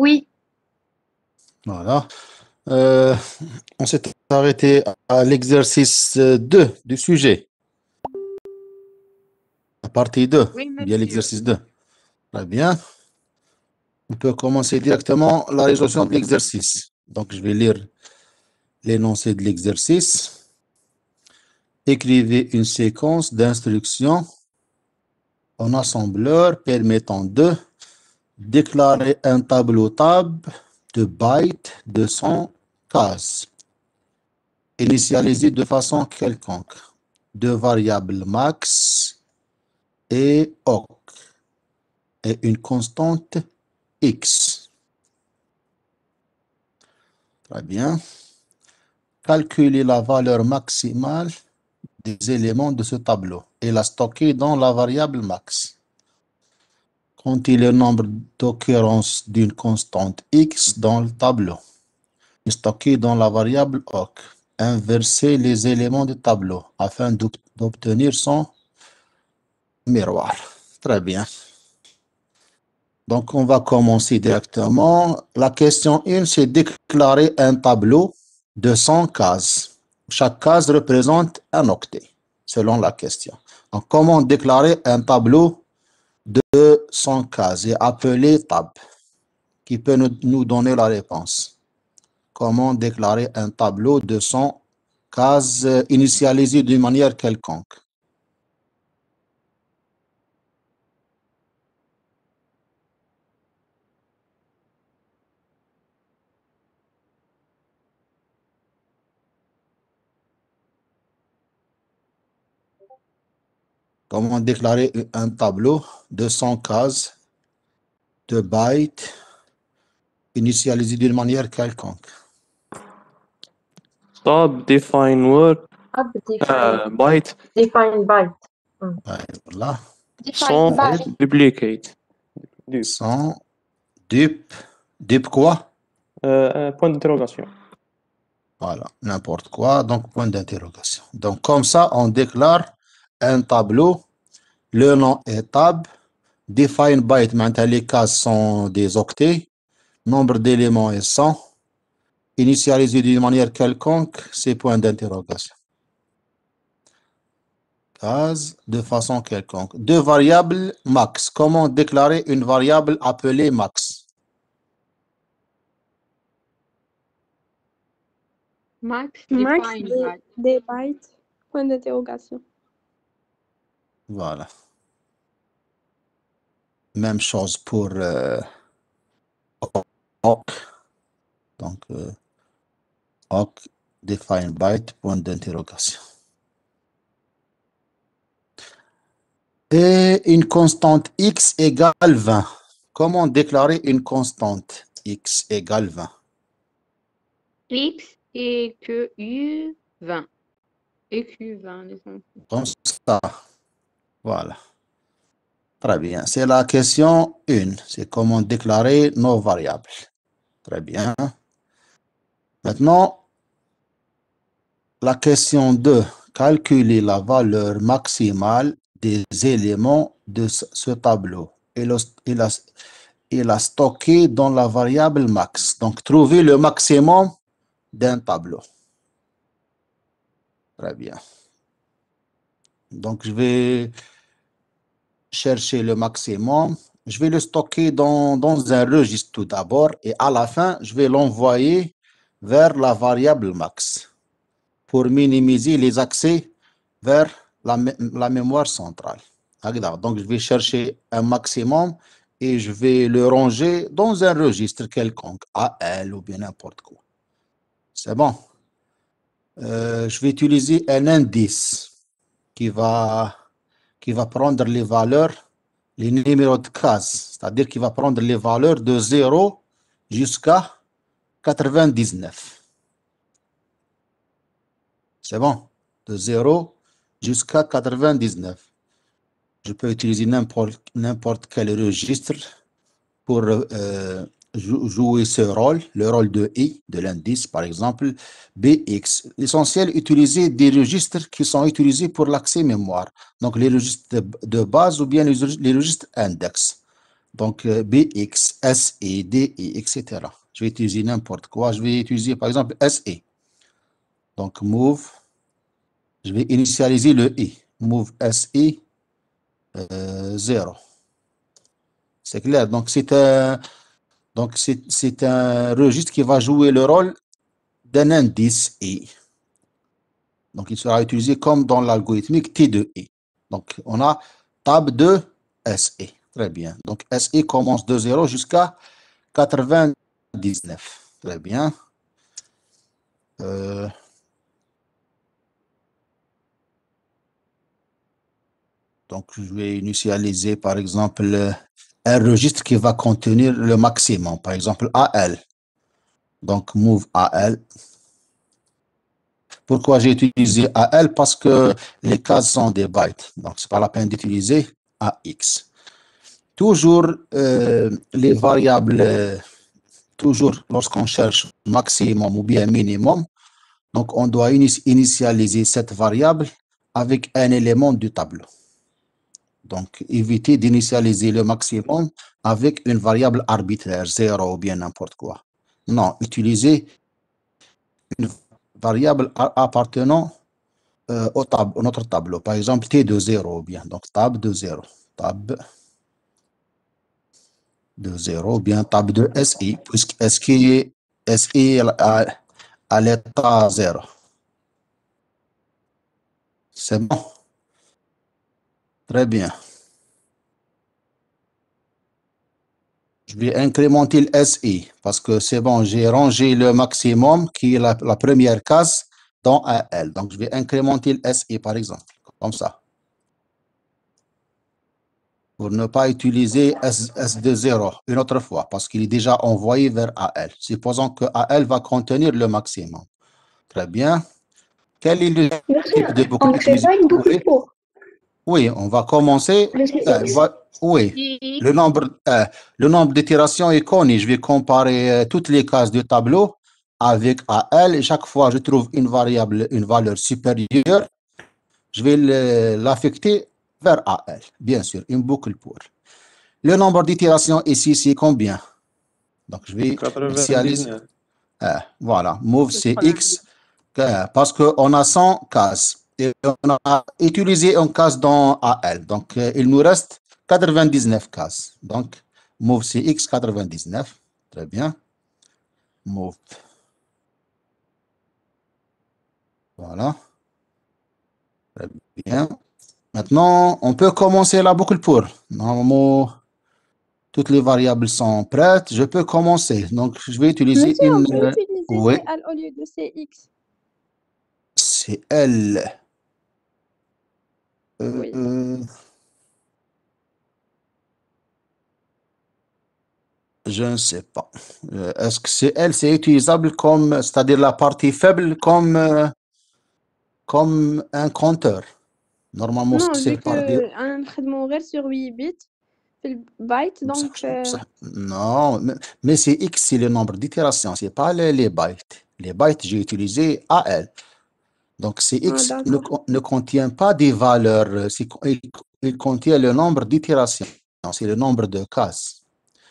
Oui. Voilà. Euh, on s'est arrêté à l'exercice 2 du sujet. La partie 2, Oui, bien monsieur. l'exercice 2. Très bien. On peut commencer directement la résolution de l'exercice. Donc, je vais lire l'énoncé de l'exercice. Écrivez une séquence d'instructions en assembleur permettant de déclarer un tableau tab de bytes de 100 cases, initialisé de façon quelconque, de variables max et occ, et une constante x. Très bien. Calculer la valeur maximale des éléments de ce tableau et la stocker dans la variable max. Compter le nombre d'occurrences d'une constante x dans le tableau. Et stocker dans la variable occ. Inverser les éléments du tableau afin d'ob- d'obtenir son miroir. Très bien. Donc, on va commencer directement. La question 1, c'est déclarer un tableau de 100 cases. Chaque case représente un octet, selon la question. Comment déclarer un tableau de 100 cases et appeler tab, qui peut nous, nous donner la réponse. Comment déclarer un tableau de 100 cases euh, initialisées d'une manière quelconque? Comment déclarer un tableau de 100 cases de bytes initialisées d'une manière quelconque? Tab define word uh, byte define byte. Ouais, Voilà. sans Define byte. duplicate. Du- 100 dup, dup quoi? euh, un point d'interrogation. Voilà, n'importe quoi, donc point d'interrogation. Donc comme ça, on déclare un tableau, le nom est tab, define byte, maintenant les cases sont des octets, nombre d'éléments est 100, initialisé d'une manière quelconque, c'est point d'interrogation. Case de façon quelconque. Deux variables max. Comment déclarer une variable appelée max? Max Max define des, byte. des bytes, point d'interrogation. Voilà. Même chose pour euh, awk. Donc, euh, awk define byte, point d'interrogation. Et une constante x égale 20. Comment déclarer une constante x égale 20? X et que U 20. Et Q 20, les enfants. Comme ça. Voilà. Très bien. C'est la question 1. C'est comment déclarer nos variables. Très bien. Maintenant, la question 2. Calculer la valeur maximale des éléments de ce tableau et, le, et, dans la variable max. Donc, trouver le maximum d'un tableau. Très bien. Donc, je vais chercher le maximum. Je vais le stocker dans, dans un registre tout d'abord et à la fin, je vais l'envoyer vers la variable max pour minimiser les accès vers la, la mémoire centrale. Donc, je vais chercher un maximum et je vais le ranger dans un registre quelconque, AL ou bien n'importe quoi. C'est bon. Euh, je vais utiliser un indice qui va, qui va prendre les valeurs, les numéros de cases, c'est-à-dire qu'il va prendre les valeurs de 0 jusqu'à 99. C'est bon? De 0 jusqu'à 99. Je peux utiliser n'importe quel registre pour euh, jouer ce rôle, le rôle de i, de l'indice par exemple, bx. L'essentiel, utiliser des registres qui sont utilisés pour l'accès mémoire. Donc les registres de, base ou bien les registres index. Donc, euh, BX, SE, DE, etc. Je vais utiliser n'importe quoi. Je vais utiliser, par exemple, SE. Donc, move. Je vais initialiser le I. Move SE, euh, 0. C'est clair. Donc, c'est un, donc c'est, un registre qui va jouer le rôle d'un indice I. Donc, il sera utilisé comme dans l'algorithmique T de I. Donc, on a tab de SE. Très bien. Donc, SE commence de 0 jusqu'à 99. Très bien. Euh, donc, je vais initialiser, par exemple, un registre qui va contenir le maximum. Par exemple, AL. Donc, move AL. Pourquoi j'ai utilisé AL? Parce que les cases sont des bytes. Donc, c'est pas la peine d'utiliser AX. Toujours euh, les variables, toujours lorsqu'on cherche maximum ou bien minimum, donc on doit ini- initialiser cette variable avec un élément du tableau. Donc, éviter d'initialiser le maximum avec une variable arbitraire, 0 ou bien n'importe quoi. Non, utiliser une variable appartenant euh, au tab notre tableau. Par exemple, T de 0 ou bien. Donc, tab de 0. Tab de 0 ou bien tab de SI, puisque SI, à, à l'état 0. C'est bon? Très bien. Je vais incrémenter le SI parce que c'est bon, j'ai rangé le maximum qui est la, la première case dans AL. Donc, je vais incrémenter le SI par exemple, comme ça. Pour ne pas utiliser S, S de 0 une autre fois parce qu'il est déjà envoyé vers AL. Supposons que AL va contenir le maximum. Très bien. Quel est le type de boucle On ne fait utilisé pas une pour boucle les- pour Oui, on va commencer. euh, va- oui, X, le nombre, euh, le nombre d'itérations est connu. Je vais comparer euh, toutes les cases du tableau avec AL. Et chaque fois, je trouve une variable, une valeur supérieure. Je vais l'affecter vers AL. Bien sûr, une boucle pour. Le nombre d'itérations ici, c'est combien? Donc, je vais initialiser. 99. Ah, voilà, move. CX, euh, parce qu'on a 100 cases. Et on a utilisé une case dans AL. Donc, euh, il nous reste 99 cases. Donc, move CX 99. Très bien. Move. Voilà. Très bien. Maintenant, on peut commencer la boucle pour. Normalement, toutes les variables sont prêtes. Je peux commencer. Donc, je vais utiliser Monsieur, on une. peut euh, utiliser oui. CL au lieu de CX. Euh, euh, je ne sais pas. Euh, est-ce que c'est elle, c'est utilisable comme, c'est-à-dire la partie faible comme, euh, comme un compteur? Normalement, Non, c'est vu par qu'un traitement horaire sur 8 bits, c'est le byte, donc... Non, mais, c'est X, c'est le nombre d'itérations, c'est pas les, les bytes. Les bytes, j'ai utilisé AL. Donc, c'est Ah, X ne, contient pas des valeurs, il, il contient le nombre d'itérations, c'est le nombre de cases.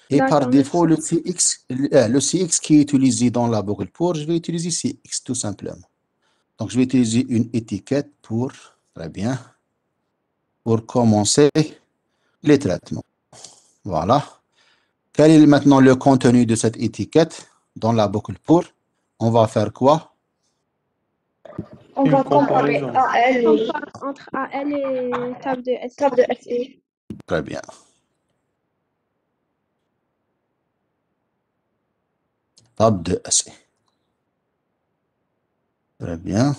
Et par défaut, le CX, le, euh, le CX qui est utilisé dans la boucle pour, je vais utiliser CX tout simplement. Donc, je vais utiliser une étiquette pour, très bien, pour commencer les traitements. Voilà. Quel est maintenant le contenu de cette étiquette dans la boucle pour? On va faire quoi? On Une va comparer comparaison. AL et entre AL et table de SI. table de SI. Très bien. Table de SE. Très bien.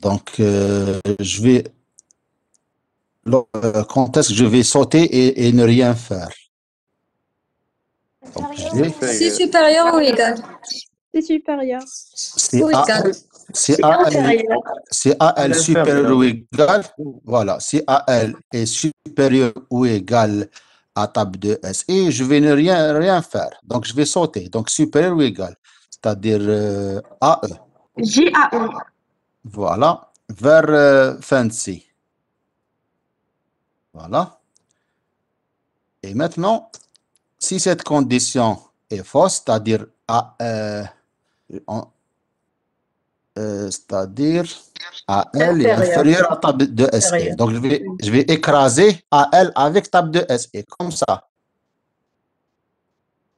Donc, euh, je vais... euh, Quand est-ce que je vais sauter et, et ne rien faire? C'est supérieur ou égal C'est supérieur. C'est Ou égal. C'est AL, c'est AL supérieur ou égal. Voilà, si AL est supérieur ou égal à table de SI, je vais ne rien, rien faire. Donc, je vais sauter. Donc, supérieur ou égal, c'est-à-dire euh, AE. JAE. Voilà, vers euh, fancy. Voilà. Et maintenant, si cette condition est fausse, c'est-à-dire A, euh, euh, c'est-à-dire AL est Inférieur. à table de SE. Donc, je vais, je vais écraser AL avec table de SE, comme ça.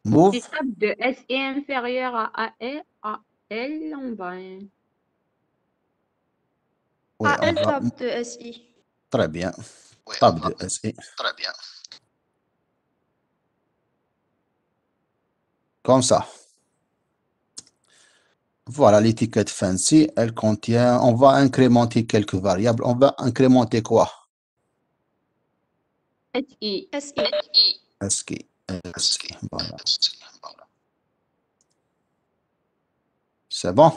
Move, Si table de S est inférieur à AL, AL, on va. hein. oui, À on L va- top de SI. très bien, table de SE. Très bien. Comme ça. Voilà l'étiquette fancy, elle contient, on va incrémenter quelques variables. On va incrémenter quoi? SI. SI. SK. Voilà. C'est bon?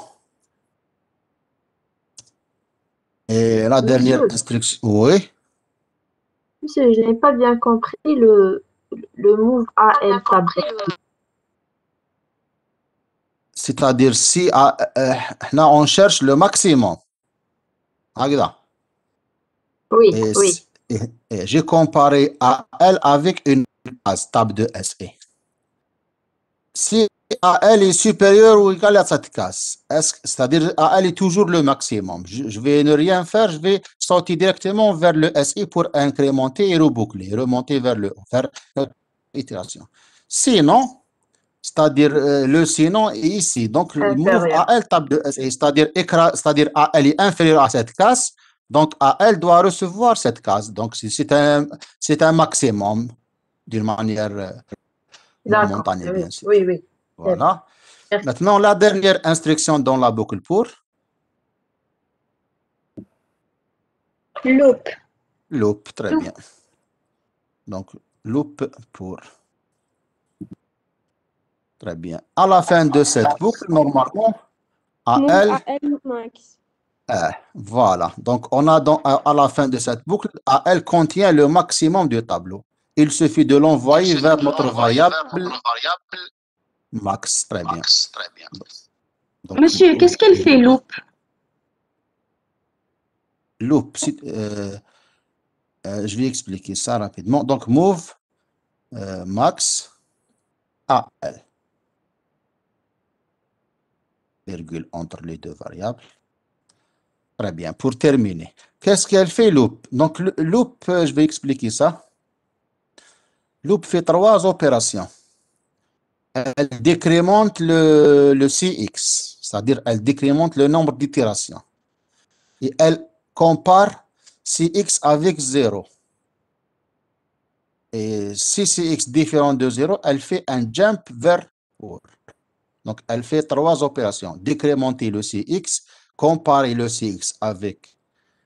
Et la dernière instruction, oui, Monsieur, je n'ai pas bien compris le, le move AL table c'est-à-dire si ah, euh, on cherche le maximum. Oui, oui. Et, J'ai comparé AL avec une base table de SE. Si AL est supérieur ou égal à cette case, c'est-à-dire AL est toujours le maximum. Je, vais ne rien faire, je vais sortir directement vers le SI pour incrémenter et reboucler, remonter vers le vers euh, itération. Sinon, c'est-à-dire euh, le sinon est ici. Donc, le move. AL table de SI, c'est-à-dire c'est-à-dire AL est inférieur à cette case. Donc, AL doit recevoir cette case. Donc, c'est- un, c'est un maximum d'une manière euh, momentanée, Oui, bien sûr. oui, oui. Voilà. Merci. Maintenant, la dernière instruction dans la boucle pour? Loop. loop. Très Loop. bien. Donc, loop pour. Très bien. À la fin de cette boucle, normalement, AL AL max. Euh, voilà. Donc, on a dans, à, à la fin de cette boucle, AL contient le maximum du tableau. Il suffit de l'envoyer vers notre variable variable max. Très bien. max. Très bien. Donc, Monsieur, qu'est-ce qu'elle fait, Loop Loop. si- euh, euh, je vais expliquer ça rapidement. Donc, move euh, max AL. Virgule entre les deux variables. Très bien. Pour terminer, qu'est-ce qu'elle fait, loop? Donc, loop, euh, je vais expliquer ça. Loop fait trois opérations. Elle décrémente le, le CX, c'est-à-dire elle décrémente le nombre d'itérations. Et elle compare CX avec 0. Et si CX différent de 0, elle fait un jump vers haut. Donc, elle fait trois opérations. Décrémenter le CX, comparer le CX avec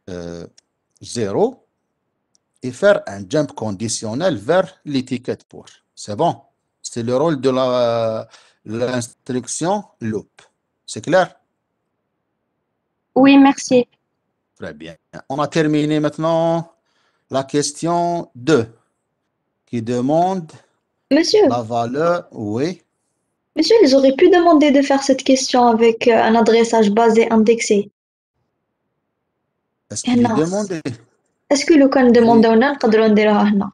euh, 0 et faire un jump conditionnel vers l'étiquette pour. C'est bon. C'est le rôle de l'instruction loop. C'est clair? Oui, merci. Très bien. On a terminé maintenant la question 2 qui demande Monsieur, la valeur. Oui. monsieur, ils auraient pu demander de faire cette question avec euh, un adressage basé indexé. Est-ce qu'il est non. demandé? Est-ce que لو كان ديموندونا نقدروا نديروها هنا؟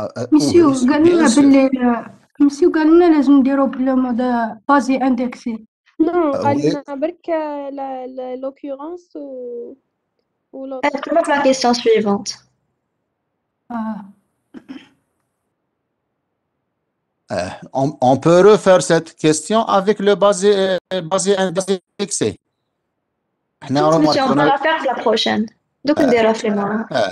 Ah, ah, مسيو oui, قال bien لنا sûr. باللي مسيو قال لنا لازم نديرو بالمود بازي اندكسي Non, Ah, قال oui. لنا برك لا- لا- l'occurrence و و l'autre. Elle demande la question suivante. Euh, on, on, peut refaire cette question avec le basé, basé indexé. On va la faire la prochaine. Donc, euh, euh,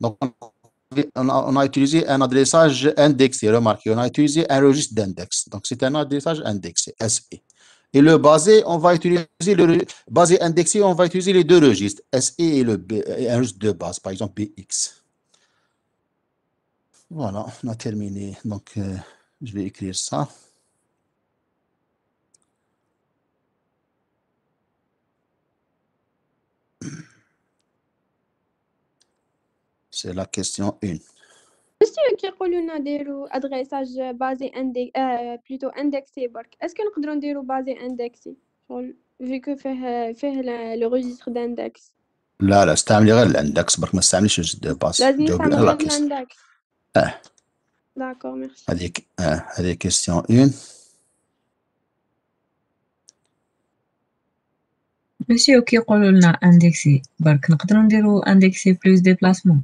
on a, on a, utilisé un adressage indexé. Remarquez, on a utilisé un registre d'index. Donc, c'est un adressage indexé, SE. Et le basé, on va utiliser le basé indexé, on va utiliser les deux registres, SE et le B, et un registre de base, par exemple BX. Voilà, on a terminé. Donc, euh, je vais écrire ça. C'est la question 1. مسيو كيقولوا لنا ديروا ادريساج بازي اندي آه بلوتو اندكسي برك اسكو نقدروا نديروا بازي اندكسي شغل فيكو فيه فيه لو ريجستر داندكس لا لا استعملي غير الاندكس برك ما استعمليش الجد دو باس لازم جاوبي نستعمل على غير كيس الاندكس اه داكور ميرسي هذيك اه هذه كيستيون اون مسيو كيقولوا لنا اندكسي برك نقدروا نديروا اندكسي بلوس ديبلاسمون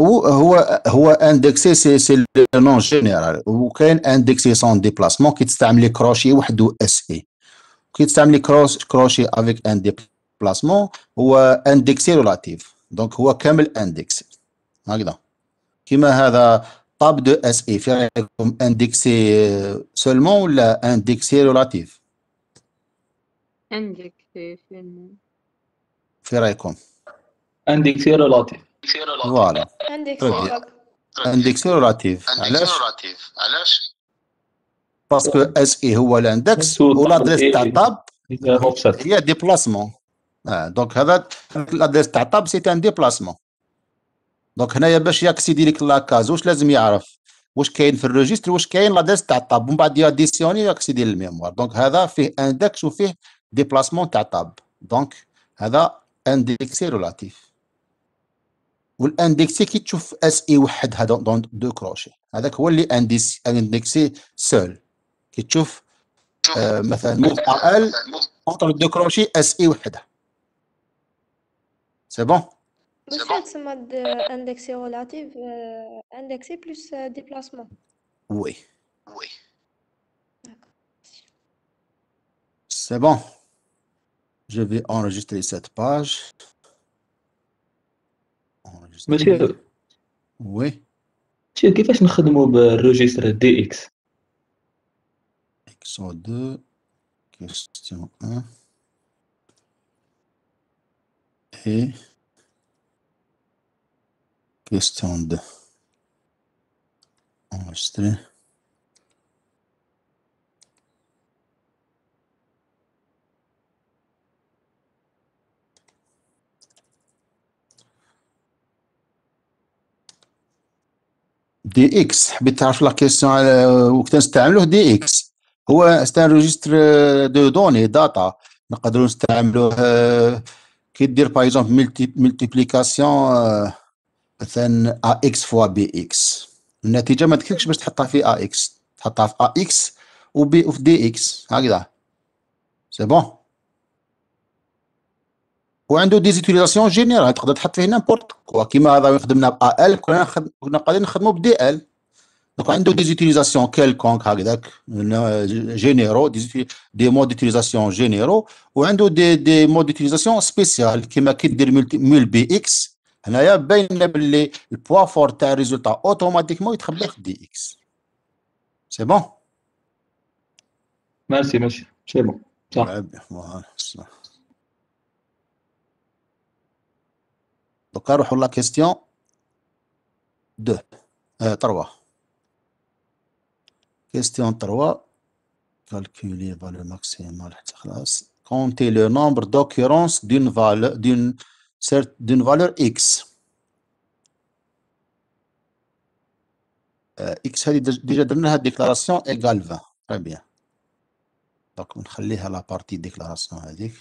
هو هو هو اندكسي سي سي لو نون جينيرال وكاين اندكسي سون ديبلاسمون كي تستعملي كروشي وحده اس اي كي تستعملي كروش كروشي افيك ان ديبلاسمون هو اندكسي ريلاتيف دونك هو كامل اندكسي هكذا كيما هذا طاب دو اس اي في رايكم اندكسي سولمون ولا اندكسي ريلاتيف عندك في رأيكم؟ اندكسي ريلاتيف فوالا. عندك Très bien. سبب اندكسي ريلاتيف علاش؟ باسكو اس اي هو الإندكس والادريس تاع طاب هي ديبلاسمون. دونك هذا الادريس تاع طاب سي ان ديبلاسمون دونك هنايا باش ياكسيدي لك لاكاز واش لازم يعرف؟ واش كاين في الريجستر واش كاين لادريس تاع طاب ومن بعد ياديسيوني ياكسيدي للميموار. دونك هذا فيه اندكس وفيه ديبلاسمون تاع طاب. دونك هذا اندكسي ريلاتيف. والاندكسي كي تشوف اس اي وحدها دون دو كروشي. هذاك هو اللي اندكسي اندكسي سول. كي تشوف آه مثلا موف ال اونتر دو كروشي اس اي وحدها سي بون واش تسمى اندكسي ريلاتيف اندكسي بلس ديبلاسمون Oui. Oui. C'est bon. Je vais enregistrer cette page. Enregistrer. ماشي Oui. ماشي كيفاش نخدموا بالريجستر دي اكس XO2. Question 1. Et question 2. Enregistrer. دي إكس حبيت تعرف لا كيسيون على وقت نستعملوه دي إكس هو سي ريجستر دو دوني داتا نقدروا نستعملوه كي دير باغ اكزومبل ملتيبليكاسيون مثلا ا إكس فوا بي إكس النتيجة ما تكفيكش باش تحطها في ا إكس تحطها في ا إكس وبي وفي دي إكس هكذا. سي بون وعنده دي زيتيليزاسيون جينيرال تقدر تحط فيه نيمبورت كوا كيما هذا خدمنا ب ا ال كنا كنا قادرين نخدموا بدي ال دونك عنده دي زيتيليزاسيون كيلكونك هكذاك جينيرو دي مود ديتيليزاسيون جينيرو وعنده دي دي مود ديتيليزاسيون سبيسيال كيما كي دير مول بي إكس هنايا باين باللي البوا فور تاع الريزولتا اوتوماتيكمون يتخبى في دي اكس سي بون ميرسي ماشي سي بون صح فوالا صح. دوكا نروحوا لا كيستيون دو آه تروا كيستيون تروا calculer valeur maximale حتى خلاص compter le nombre d'occurrences d'une valeur d'une cert- d'une valeur x. آه x هذه ديجا درنا لها ديكلاراسيون ايغال 20 très bien. دونك نخليها لا بارتي ديكلاراسيون هذيك.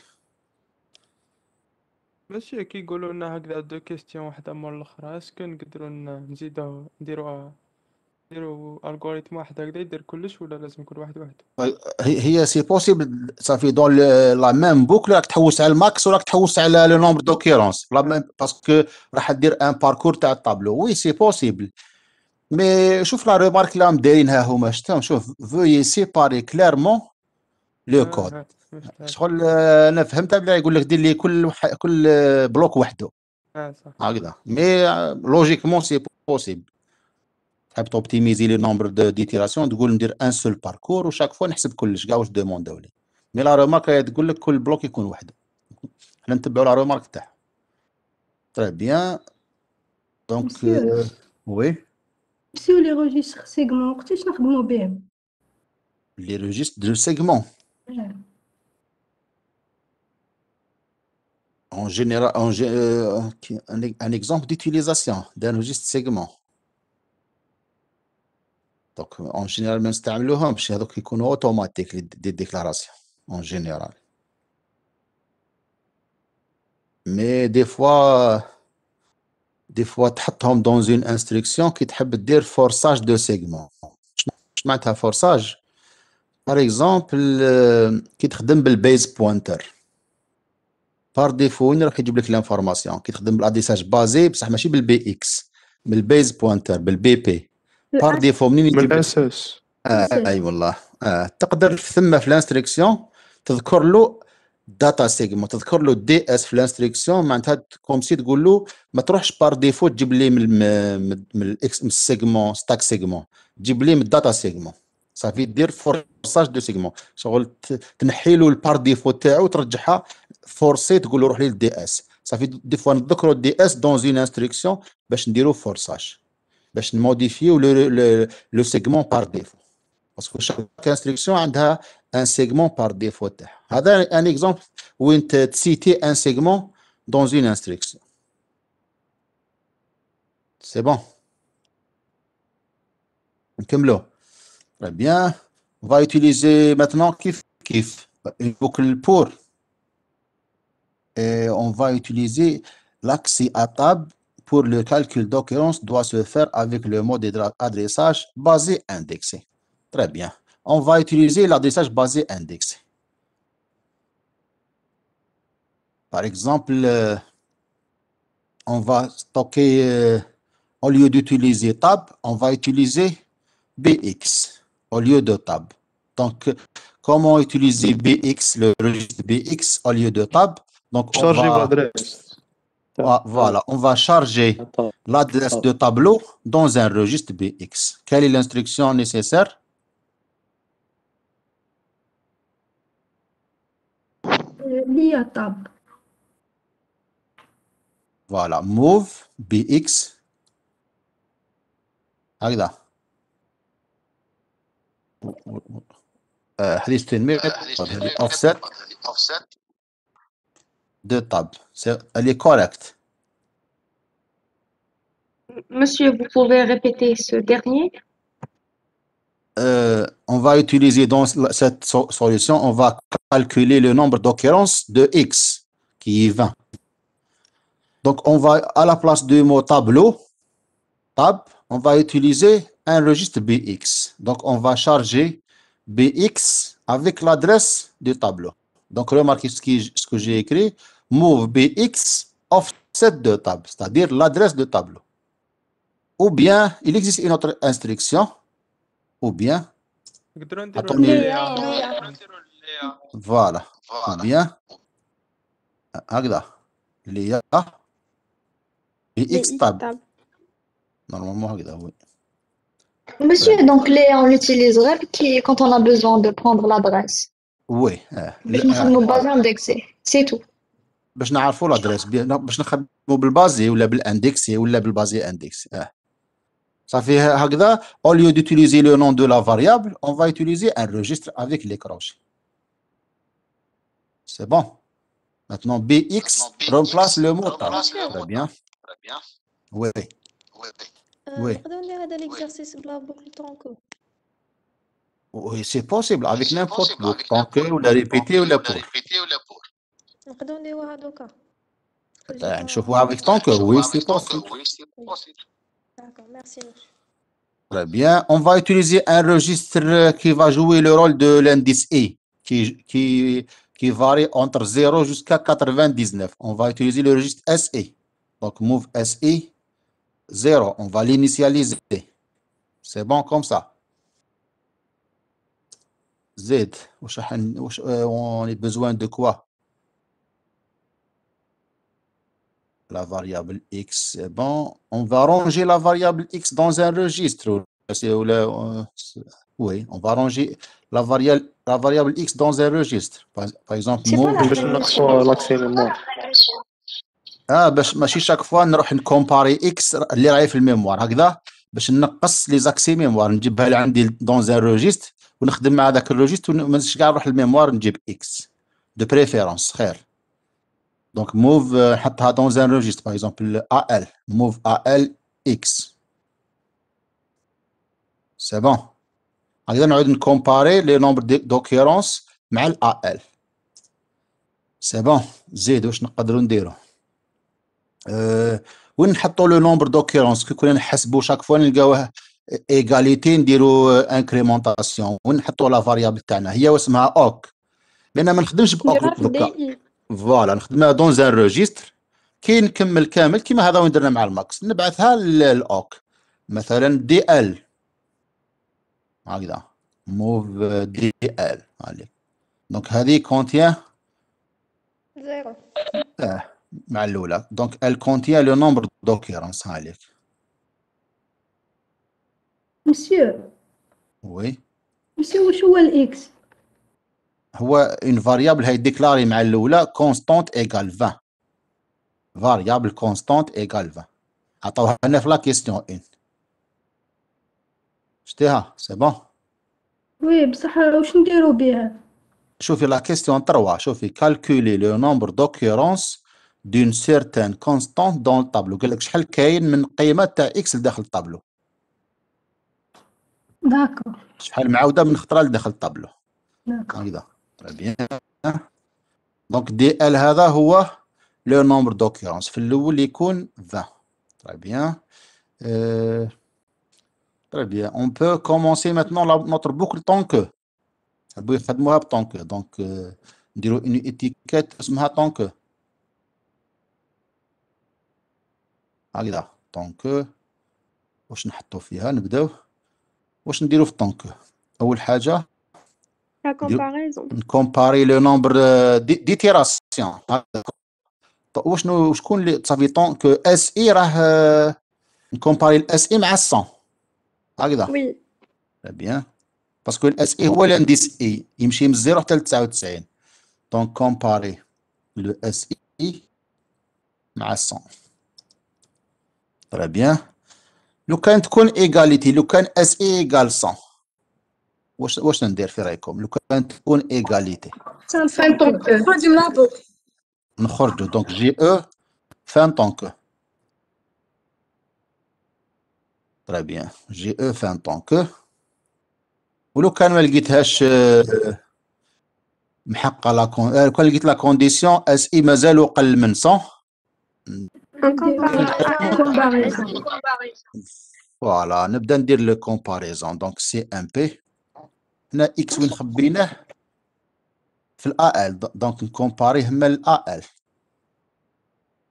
ماشي كيقولوا لنا هكذا دو كيستيون وحده مور الأخرى اسكو نقدروا نزيدو نديروا نديروا الغوريثم واحد هكذا يدير كلش ولا لازم كل واحد وحده هي هي سي بوسيبل صافي دون لا ميم بوكل راك تحوس على الماكس وراك تحوس على لو نومبر دوكيرونس لا ميم باسكو راح دير ان باركور تاع الطابلو وي سي بوسيبل مي شوف لا ريمارك اللي راهم دايرينها هما. شتهم شوف فوي سيباري كليرمون لو كود شغل آه، أنا فهمتها بلا يقول لك دير لي كل كل آه، بلوك وحده صح. هكذا. مي لوجيكمون سي بوسيبل تحب توبتيميزي لي نومبر دو ديتيراسيون تقول ندير ان سول باركور وشاك فوا نحسب كلش كاع واش دومونداو لي مي لا رومارك راهي تقول لك كل بلوك يكون وحده حنا نتبعوا لا رومارك تاعها تري بيان دونك مسيو. وي نسيو لي روجيستر سيغمون وقتاش نخدمو بهم لي ريجيست دو سيغمون en général en gé- euh, qui- un, e- un exemple d'utilisation d'un registre segment Donc en général ما نستعملوهمش هذوك يكونوا اوتوماتيك دي ديكلاراسيون en général. مي دي فوا دي فوا تحطهم دون اون انستركسيون كي تحب دير فورساج دو سيغمون اش معناتها فورساج بار اكزومبل كي تخدم بالبيز بوينتر بار ديفو وين راح يجيب لك لانفورماسيون كي تخدم بالاديساج بازي بصح ماشي بالبي إكس بالبيز بوينتر بالبي بي بار ديفو منين من الاساس آه أي والله. آه تقدر ثم في الانستركسيون تذكر له داتا سيجمون تذكر له دي اس في الانستركسيون معناتها كوم سي تقول له ما تروحش بار ديفو تجيب لي من من من الاكس من السيجمون ستاك سيجمون تجيب لي من الداتا سيجمون صافي دير فورساج دو سيجمون شغل تنحي له البار ديفو تاعو وترجعها فورسي تقول له روح لي الدي اس صافي دي فوا نذكروا الدي اس دون اون انستركسيون باش نديرو فورساج باش نموديفيو لو لو لو سيجمون بار ديفو باسكو شاك انستركسيون عندها ان سيجمون بار ديفو تاعها هذا ان اكزومبل وين ت- تسيتي ان سيجمون دون اون انستركسيون سي بون نكملو Très bien. On va utiliser maintenant kif kif, une boucle pour. Et on va utiliser l'accès à table pour le calcul d'occurrence doit se faire avec le mode d'adressage basé indexé. Très bien. On va utiliser l'adressage basé indexé. Par exemple, euh, on va stocker, euh, au lieu d'utiliser tab, on va utiliser BX au lieu de tab. Donc, comment utiliser BX, le registre BX au lieu de tab? Donc, on Chargez va, l'adresse. Ah, voilà, on va charger l'adresse de tableau dans un registre BX. Quelle est l'instruction nécessaire? ليا طاب Voilà, move BX. هكذا. آه، هذه 600 متر هذه offset de table. Elle est correcte. Monsieur, vous pouvez répéter ce dernier? Euh, on va utiliser dans cette so- solution, on va calculer le nombre d'occurrences de x, qui est 20. Donc, on va, à la place du mot tableau, tab, on va utiliser un registre BX. Donc, on va charger BX avec l'adresse du tableau. Donc, remarquez ce, que j'ai écrit. Move BX offset de table, c'est-à-dire l'adresse de tableau. Ou bien, il existe une autre instruction, ou bien... Voilà. Ou bien... Léa. BX table. Normalement, oui. Monsieur, donc Léa, on l'utiliserait quand on a besoin de prendre l'adresse. Oui. آه. باش لا- نخدموا بازي اندكسي سي تو باش نعرفوا الادريس بي- باش نخدموا بالبازي ولا بالاندكسي ولا بالبازي اندكسي اه صافي ه- هكذا au lieu d'utiliser le nom de la variable on va utiliser un registre avec les crochets c'est bon maintenant bx remplace le mot tab très bien oui Oui. نقدروا ندير oui c'est possible avec n'importe quoi tant que ou la répéter ou la pour نقدروا نديروها دوكا آه، نشوفوا avec tant que oui c'est possible داكور ميرسي monsieur. Très bien. On va utiliser un registre qui va jouer le rôle de l'indice I, qui, qui, qui varie entre 0 jusqu'à 99. On va utiliser le registre SI. Donc, move SI, 0. On va l'initialiser. C'est bon comme ça. Z. وش حن- وش- euh, On a besoin de quoi? La variable x, c'est bon. On va ranger la variable x dans un registre. C'est- ou la- euh, c'est- Oui, on va ranger la variable, la variable x dans un registre. Par, par exemple, C'est pas move- la باش نقصوا لاكسي ميموار اه باش ماشي شاك فوا نروح نكومباري اكس اللي راهي في الميموار هكذا باش نقص لي زاكسي ميموار نجيبها لعندي دون ان روجيست ونخدم مع ذاك الروجيست وما نزيدش كاع نروح للميموار نجيب إكس دو بريفيرونس خير. دونك موف نحطها دون ان روجيست باغ اكزومبل ا ال موف ا ال إكس سي بون هكذا نعود نكومباري لي نومبر دوكيرونس مع الا ال سي بون زيد واش نقدروا نديرو؟ آه، وين نحطوا لو نومبر دوكيرونس كي كنا نحسبوا شاك فوا نلقاوه ايغاليتي نديروا انكريمونطاسيون وين نحطوا لا فاريابل تاعنا هي واسمها اوك لأن ما نخدمش باوك دوكا فوالا نخدمها دون ان روجيستر كي نكمل كامل كيما هذا وين درنا مع الماكس نبعثها للاوك مثلا دي ال هكذا موف دي ال هذه دونك هذه كونتيان زيرو آه مع الاولى دونك ال كونتيان لو نومبر دوكيرونس هاليك مسيو وي مسيو واش هو الاكس هو اون فاريابل هي ديكلاري مع الأولى كونستانت ايغال 20 فاريابل كونستانت ايغال 20 عطاوها لنا في لا كيستيون ان شتيها؟ سي بون وي بصح واش نديرو بها شوفي la question 3 شوفي le nombre d'occurrences d'une certaine constante dans le tableau. قال لك شحال كاين من قيمة تاع إكس لداخل الطابلو داكو. شحال معاوده من خطرة لداخل الطابلو. داكو. هكذا بيان. دونك دي إل هذا هو لو نومبر دوكيرونس في الأول يكون 20 تري بيان. آه، تري بيان. اون بو كومونسي ميتنون نوتر بوكل طونكو نبغي نخدموها بطونكو دونك نديرو اون ايتيكيت اسمها طونكو هكذا. طونكو واش نحطو فيها؟ نبداو. واش نديرو في طون كو أول حاجة نكومباري لو نومبر دي ديتيراسيون وشنو شكون اللي صافي طون كو اس اي راه نكومباري الاس اي مع 100 هكذا وي بيان باسكو الاس اي هو الانديس اي يمشي من 0 حتى ل 99 دونك كومباري لو اس اي مع 100 تري بيان لو كان تكون ايغاليتي لو كان اس اي ايغال 100 واش واش ندير في رايكم لو كان تكون ايغاليتي فان طونك خرج من لابو نخرجوا دونك جي او فان طونك تري بيان جي او فان طونك ولو كان ما لقيتهاش آه، محققه لا كون آه، كان لقيت لا كونديسيون اس اي مازالوا قل من 100 ان كومباريزون فوالا نبدا ندير لو كومباريزون دونك سي ام بي هنا إكس وين خبيناه في الا ال دونك نكومباريه مع الا ال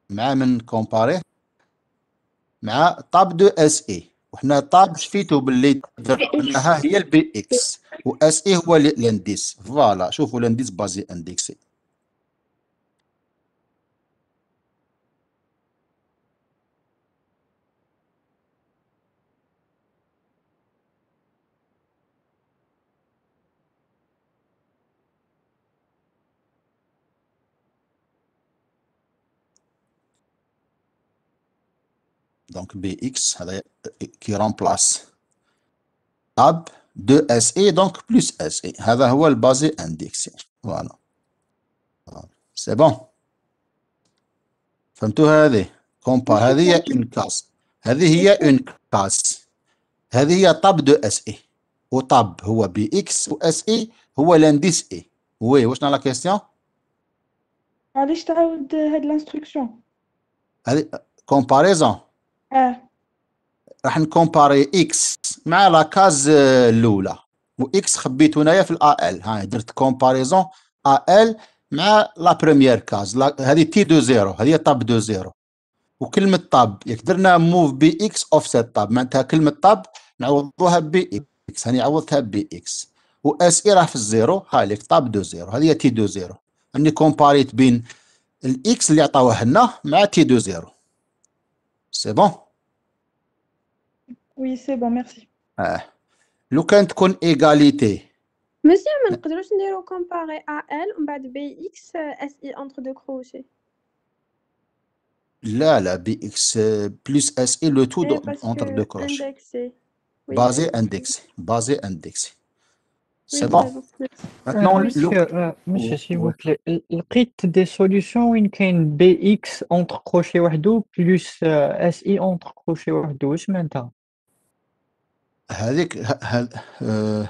مع من كومباريه مع طاب دو اس اي وحنا طاب شفيتو باللي درناها هي البي إكس و اس اي هو ال- الانديس فوالا شوفوا الانديس بازي اندكسي دونك بي اكس هذا كي رامبلاس اب دو اس اي دونك بلس اس اي هذا هو البازي اندكسي فوالا سي بون فهمتوا هذه كومبار هذه هي اون كاس هذه هي اون كاس هذه هي طاب دو اس اي وطاب هو بي اكس و اس اي هو لانديس اي وي واش لا كيستيون علاش تعاود هاد الانستركسيون هذه كومباريزون آه. راح نكومباري إكس مع لا كاز آه، الأولى. و إكس خبيتو هنايا في ال ها درت كومباريزون آل مع لا بروميير كاز. هذه تي دو زيرو. هذه طاب دو زيرو. وكلمة طاب. ياك درنا موف بي إكس اوفست طاب. معناتها كلمة طاب نعوضوها بي إكس. هاني عوضتها بي إكس. و إس إي راه في الزيرو. هاليك طاب دو زيرو. هذه تي دو زيرو. أني كومباريت بين الاكس اللي عطاوه لنا مع تي دو زيرو. سي بون وي سي بون ميرسي اه لو كان تكون ايغاليتي مسيو ما نقدروش نديرو كومباري ا ال ومن بعد بي اكس اس اي انتر دو كروشي لا لا بي اكس بلس اس اي لو تو اي اونتر دو باسكو كروش اندكسي وي بازي اندكسي اندكسي بازي اندكسي سي وي بون سي بون maintenant Monsieur, لو euh, monsieur, s'il vous ouais. plaît, l- لقيت des solutions وين كاين بي اكس اونتر كروشي وحده بلس اس اي اونتر كروشي وحده واش معناتها هذيك ه- ه- آه،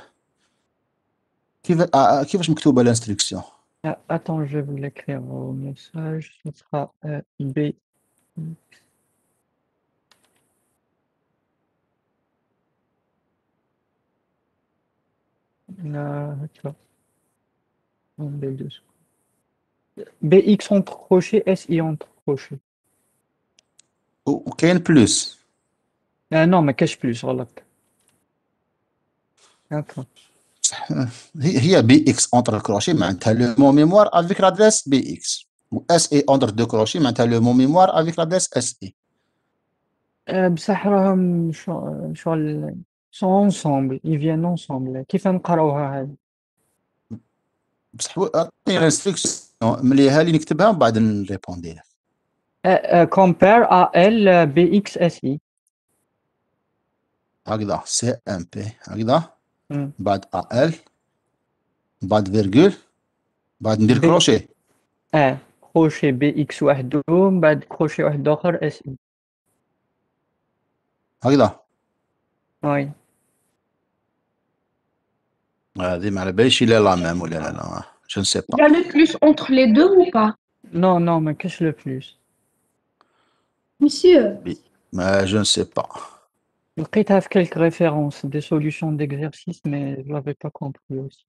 كيف آه، كيفاش مكتوبه الانستركسيون Ah, Attends, je vais vous l'écrire au message. Ce sera euh, B Là, tu vois. En B2. BX entre crochets, SI entre crochets. و- وكاين بلوس Ah non, ما كاش بلوس غلط. D'accord. صح هي هي بي اكس اونتر كروشي معناتها لو مون ميموار افيك لادريس بي اكس و اس اي اونتر دو كروشي معناتها لو مون ميموار افيك لادريس اس اي آه، بصح راهم شغل سون اونسومبل اي فيان اونسومبل كيف نقراوها هذه بصح أعطيني انستركسيون مليها لي نكتبها ومن بعد نريبوندي لك كومبير ا ال بي إكس اس اي هكذا سي ام بي هكذا. بعد ا ال بعد فيرغول بعد ندير كروشي أه كروشي بي إكس وحده ومن بعد كروشي واحد آخر اس اي هكذا. وي Il est là même, hein. Je ne sais pas. Il y a le plus entre les deux ou pas? Non, non, mais qu'est-ce le plus? Monsieur oui, mais je ne sais pas. Vous avez quelques références, des solutions d'exercice, mais je n'avais pas compris aussi.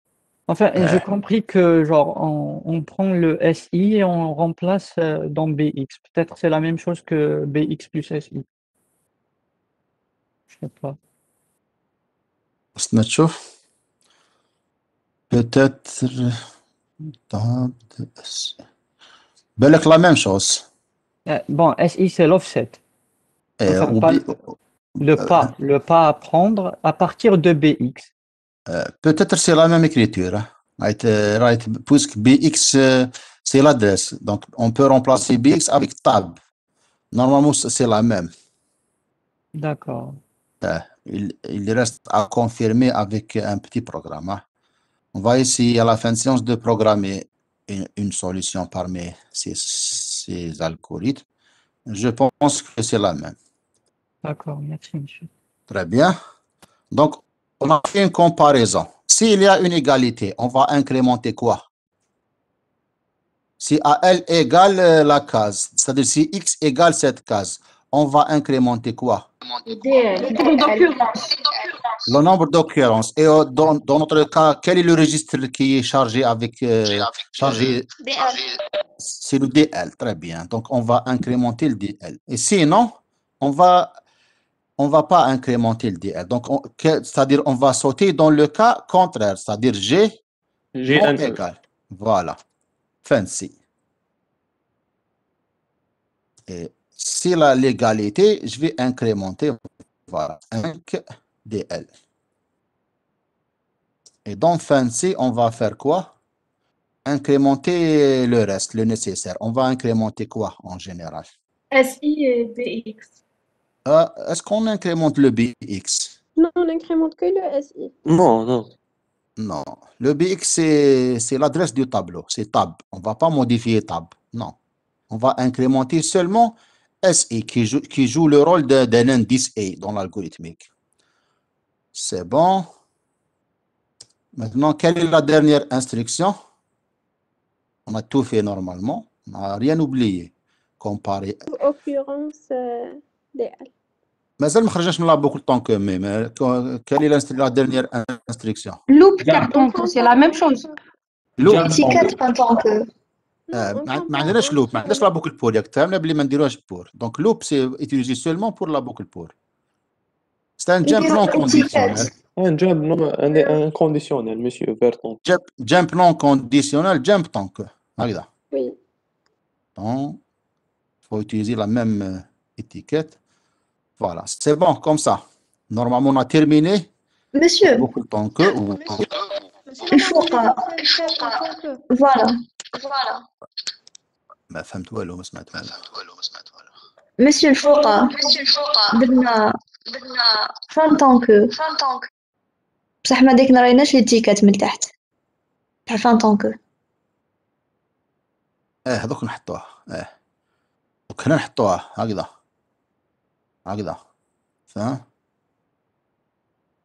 Enfin, j'ai compris que genre on, on, prend le SI et on remplace euh, dans BX. Peut-être c'est la même chose que BX plus SI. Je sais pas. Peut-être. Belek la même chose. Euh, bon, SI c'est l'offset. Le euh, pas, hein? le pas à prendre à partir de BX. Euh, peut-être c'est la même écriture. Hein. Right, puisque BX c'est l'adresse. Donc on peut remplacer BX avec tab. Normalement c'est la même. D'accord. Il, reste à confirmer avec un petit programme. Hein. On va essayer à la fin de séance de programmer une, une solution parmi ces, ces algorithmes. Je pense que c'est la même. D'accord, merci monsieur. Très bien. Donc, on a fait une comparaison. S'il y a une égalité, on va incrémenter quoi? Si AL égale euh, la case, c'est-à-dire si X égale cette case, on va incrémenter quoi? Le nombre d'occurrences. Et euh, dans, dans notre cas, quel est le registre qui est chargé avec euh, chargé c'est le DL, très bien. Donc, on va incrémenter le DL. Et sinon, on va on va pas incrémenter le DL. Donc, c'est-à-dire, on va sauter dans le cas contraire, c'est-à-dire G G égal. Voilà. Fancy. Et si la l'égalité, je vais incrémenter, voilà, 5 DL. Et dans Fancy, on va faire quoi? Incrémenter le reste, le nécessaire. On va incrémenter quoi en général? SI et BX. Euh, Est-ce qu'on incrémente le BX? Non, on incrémente que le SI. Non, non. Non. Le BX, c'est c'est l'adresse du tableau. C'est tab. On ne va pas modifier tab. Non. On va incrémenter seulement SI qui joue, qui joue le rôle de- d'un indice A dans l'algorithmique. C'est bon. Maintenant, quelle est la dernière instruction? On a tout fait normalement. On n'a rien oublié. Comparer. Occurrence euh, DL. مازال ما خرجناش من لا بوكل طون كو ميم quelle est l'instru- la dernière instruction Loop carton, c'est la même chose. لوب Ticket pendant que. آه، ما ما عندناش لوب ما عندناش لا بوكل بور ياك تفهمنا بلي ما نديروهاش بور دونك لوب سي utilisé seulement pour la boucle pour c'est un jump non conditionnel Un jump non, un, un conditionnel, monsieur Berton. jump, jump non conditionnel jump tant que هكذا Oui. donc faut utiliser la même euh, étiquette voilà c'est bon comme ça normalement on a terminé Monsieur, boucle tant que ou il faut pas. Voilà. ما فهمت والو ما سمعت والو Monsieur الفوقة درنا فان طونكو بصح ما ديك نريناش لي تيكات من تحت. تاع فان طونكو آه هذوك نحطوها. آه دوك هنا نحطوها. هكذا. هكذا. فاهم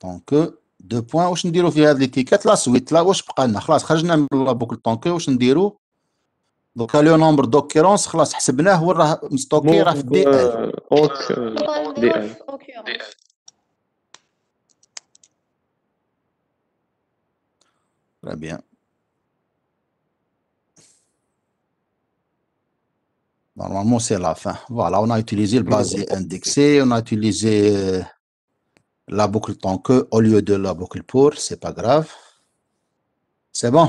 دونك دو بوان واش نديرو في هاد ليتيكات لا سويت لا واش بقى لنا؟ خلاص خرجنا من لا بوكل طونكو واش نديرو؟ دوكا لو نومبر دوكيرونس خلاص حسبناه هو راه مستوكي راه في موف دي ال اوك نبغى دي نديرو ال في occurrence Très bien. Normalement, c'est la fin. Voilà, on a utilisé le basé indexé, on a utilisé euh, la boucle tant que au lieu de la boucle pour, c'est pas grave. C'est bon.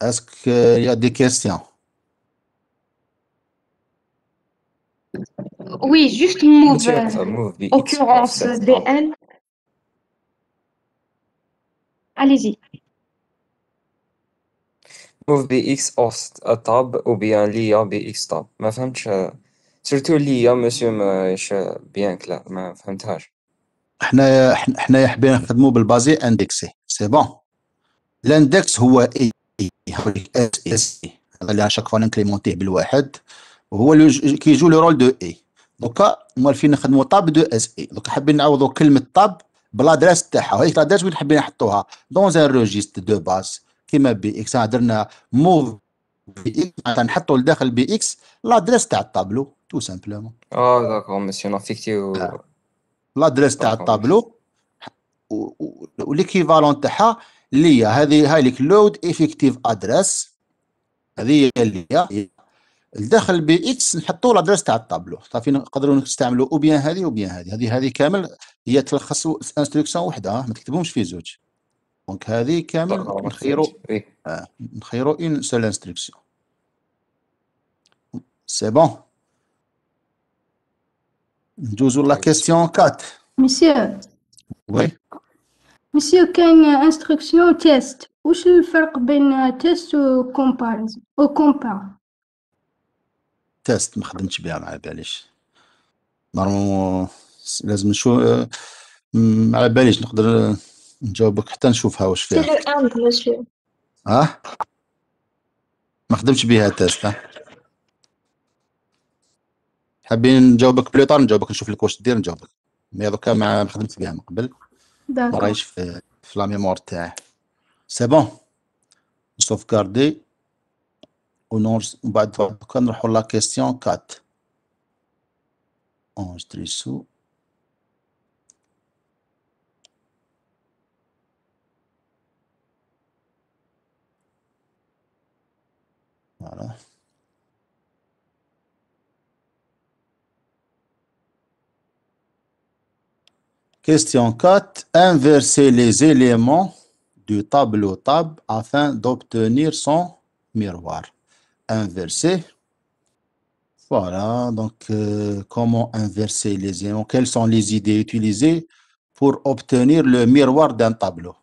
Est-ce qu'il y a des questions? Oui, juste move, Monsieur, euh, euh, move BX occurrence offset DL. Allez-y. move BX off tab ou bien ليا BX tab ما فهمتش سيرتو ليا مسيو مش بيان كلا ما فهمتهاش احنا احنا حنايا حبينا نخدموا بالبازي اندكسي سي بون الاندكس هو اي اس اس اي هذا اللي اشاك فوا نكريمونتيه بالواحد وهو كيجو لو رول دو اي. دوكا موالفين نخدموا طاب دو اس اي. دوكا حابين نعوضوا كلمة طاب بلادريس تاعها. هذيك لادريس وين حابين نحطوها؟ دون ان روجيست دو باز كيما بي إكس درنا موف بي إكس. معناتها نحطوا لداخل بي إكس لادريس تاع الطابلو تو سامبلومون. آه داكور مسيو نافيكتيو لادريس تاع الطابلو وليكيفالون تاعها اللي هي هذه هاي ليك لود افكتيف ادريس هذه هي اللي هي. الداخل بي إكس نحطوا لادريس تاع الطابلو. صافي نقدروا نستعملوا أو بيان هذه أو بيان هذه. هذه هذه كامل هي تلخص انستركسيون وحده ما تكتبهمش في زوج. دونك هذه كامل نخيروا. وي آه نخيروا اون سول انستركسيون سي بون ندوزو لا كيستيون 4 مسيو وي مسيو كاين انستركسيون تيست واش الفرق بين تيست و كومباريزون و كومبار تيست ما خدمتش بها ما على باليش نورمالمون لازم نشوف ما على باليش نقدر نجاوبك حتى نشوفها واش فيها مسيو ها ما خدمتش بها تيست ها حابين نجاوبك بلوطار نجاوبك نشوف لك واش دير نجاوبك مي دوكا ما ما خدمتش بها من قبل ما داكور راهيش في في لا ميموار تاعي سي بون نسوفكاردي ونورس ومن بعد دوكا نروحو لا كيستيون 4 enregistrer Voilà. Question 4. Inverser les éléments du tableau table afin d'obtenir son miroir. Inverser. Voilà, donc euh, comment inverser les éléments? Quelles sont les idées utilisées pour obtenir le miroir d'un tableau?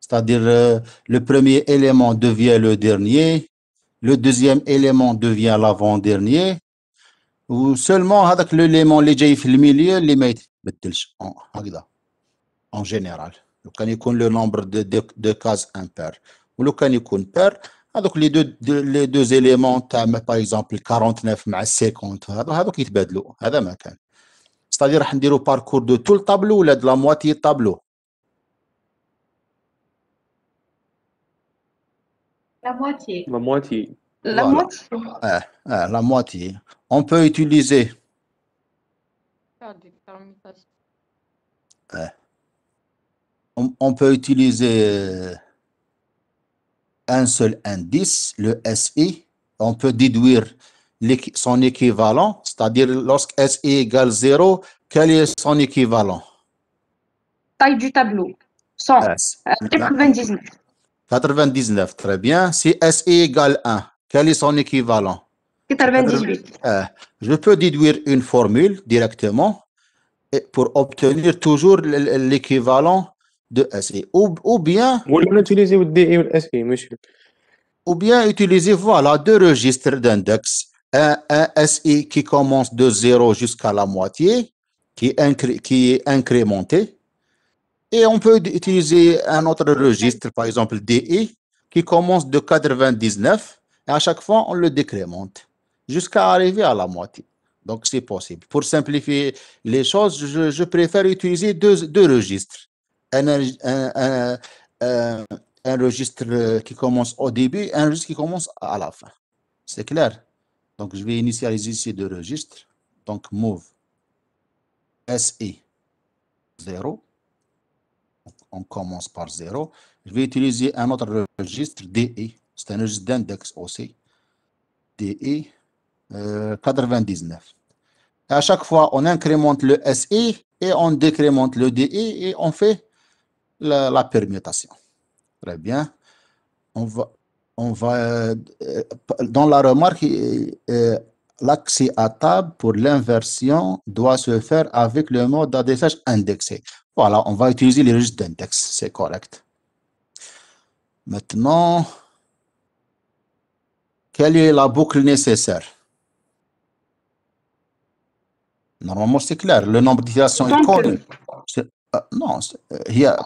C'est-à-dire euh, le premier élément devient le dernier, le deuxième élément devient l'avant-dernier, ou seulement avec l'élément léger au milieu, les اللي ما يتبدلش en- هكذا en général لو كان يكون لو نومبر دو دو دو كاز امبير ولو كان يكون بير هذوك لي دو لي دو زيليمون تاع باغ اكزومبل 49 مع 50 هذو هذوك يتبادلوا هذا ما كان ستادير راح نديرو باركور دو تو الطابلو ولا دو لا مواتي طابلو La moitié. La moitié. La Voilà. moitié. Ah, ah, la moitié. On peut utiliser Faire on, on peut utiliser euh, un seul indice, le SI. On peut déduire son équivalent, c'est-à-dire lorsque SI égale 0, quel est son équivalent? Taille du tableau. 100. Ah, Euh, là, 99. 99, très bien. Si SI égale 1, quel est son équivalent? 98. Euh, je peux déduire une formule directement pour obtenir toujours l'équivalent de SI. Ou, ou bien. Ou bien utiliser SI, monsieur. Ou bien utiliser, voilà, deux registres d'index. Un, SI qui commence de zéro jusqu'à la moitié, qui, incré, qui est incrémenté. Et on peut utiliser un autre registre, par exemple DI, qui commence de 99. Et à chaque fois, on le décrémente jusqu'à arriver à la moitié. Donc c'est possible. Pour simplifier les choses, je, préfère utiliser deux, deux registres. Un, un- un- registre qui commence au début un registre qui commence à la fin. C'est clair? Donc, je vais initialiser ici deux registres. Donc, move SI 0. On commence par 0. Je vais utiliser un autre registre DI. C'est un registre d'index aussi. DI euh, 99. Et à chaque fois, on incrémente le SI et on décrémente le DI et on fait la, permutation. Très bien. On va, on va euh, dans la remarque, euh, l'accès à table pour l'inversion doit se faire avec le mode d'adressage indexé. Voilà, on va utiliser les registres d'index, c'est correct. Maintenant, quelle est la boucle nécessaire? Normalement, c'est clair. Le nombre d'itérations est connu. Euh, non, il y a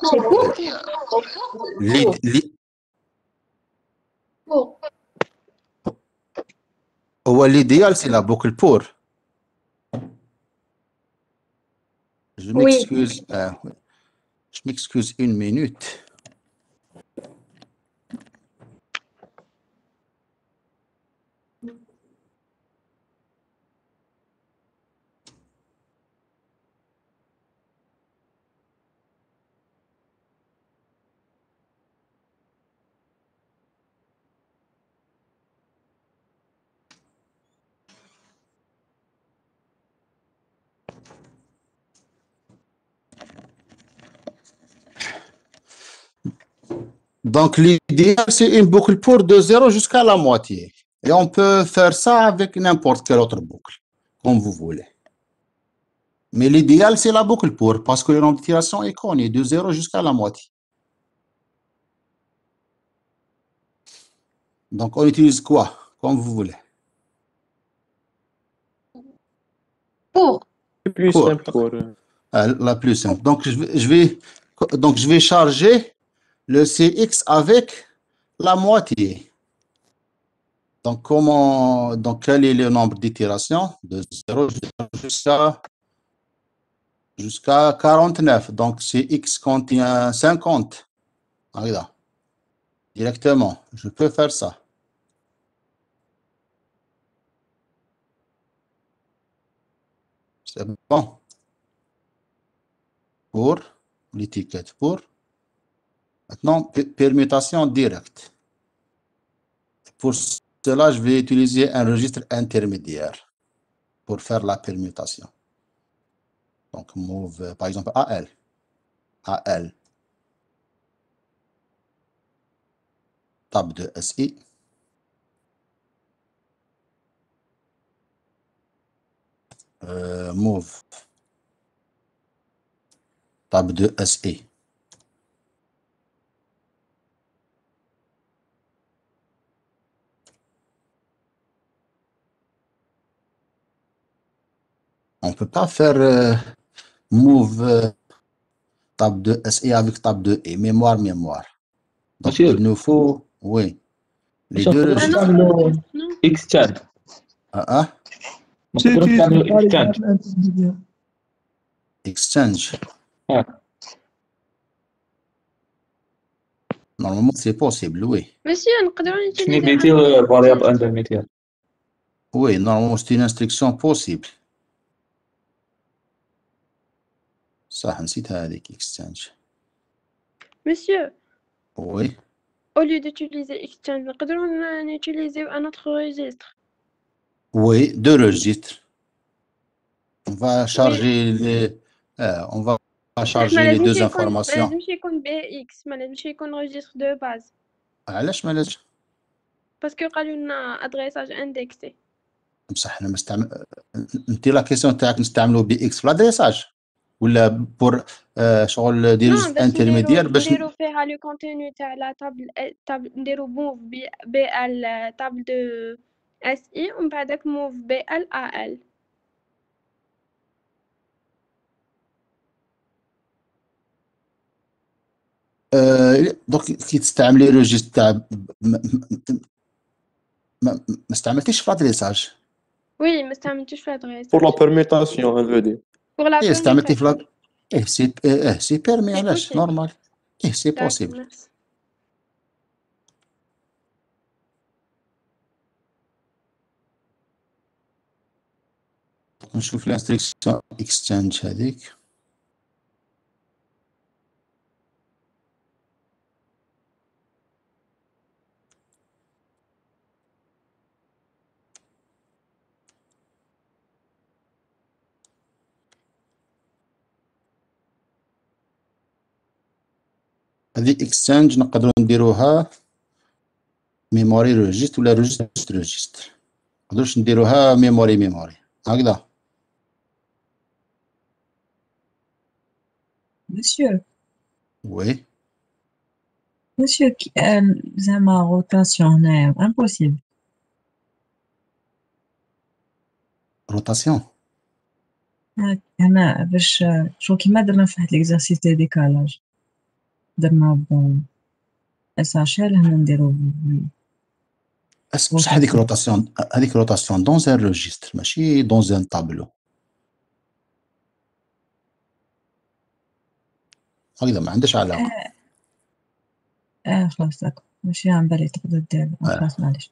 l'idéal, c'est la boucle pour. Je Oui. m'excuse. euh, je m'excuse une minute. Donc, l'idéal, c'est une boucle pour de 0 jusqu'à la moitié. Et on peut faire ça avec n'importe quelle autre boucle, comme vous voulez. Mais l'idéal, c'est la boucle pour, parce que le nombre d'itérations est connu, de 0 jusqu'à la moitié. Donc, on utilise quoi Comme vous voulez? Pour. Plus Pour. simple pour. euh, la plus simple. Donc, je vais, je vais, donc, je vais charger le CX avec la moitié. Donc, comment, donc, quel est le nombre d'itérations? De 0 jusqu'à jusqu'à 49. Donc, CX contient 50. Ah, Regarde. Directement. Je peux faire ça. C'est bon. Pour l'étiquette pour. Maintenant, pe- permutation directe. Pour cela, je vais utiliser un registre intermédiaire pour faire la permutation. Donc, move, par exemple, AL. AL. Tab de SI. Euh, move. Tab de SI. On peut pas faire euh, move euh, table de SE avec table de E, mémoire, mémoire. Donc il nous faut, oui. Les deux. Exchange. Ah ah. Exchange. Exchange. Normalement, c'est possible, oui. Monsieur, on peut utiliser. variable Oui, normalement, c'est une instruction possible. صح نسيت هذيك exchange. Monsieur, Oui, au lieu d'utiliser Exchange, نقدروا ن- utiliser un autre registre. oui, deux registres. On va charger les, euh, on va ما charger les لازمش deux يكون ما informations. لازمش يكون بي اكس ما لازمش يكون registre de base علاش ما لازمش باسكو قالوا لنا ادريساج اندكسي بصح احنا مستعمل انت لا كيسيون تاعك نستعملوا بي اكس في لادريساج ولا بور آه شغل دير نو باش انترميدير نديرو باش ن- نديرو فيها لو كونتينيو تاع لا تابل تابل نديرو موف بي بي ال تابل دو اس اي ومن بعدك موف بي ال ا ال آه دوك كي تستعملي روجيست تاع ما استعملتيش في لادريساج وي ما استعملتوش في الادريساج بور لا بيرميتاسيون veut dire. بور لا إيه استعملتي في لا إيه سي إيه سي بيرمي علاش نورمال إيه سي بوسيبل نشوف الانستريكسيون اكستنج هذيك هذه اكستشينج نقدروا نديروها ميموري ريجيست ولا ريجيست ريجيست نقدروش نديروها ميموري ميموري هكذا مسيو وي مسيو كي- آم، زعما روتاسيون هنايا امبوسيبل روتاسيون هنا باش شو كيما درنا في واحد ليكزارسيس دو ديكالاج درنا ال هنا نديرو بصح هذيك روتاسيون هذيك روتاسيون دون ان ريجيستر ماشي دون ان طابلو هكذا ما عندهاش علاقة. آه. خلاص داكو ماشي عن بالي تقدر دير آه، خلاص معليش.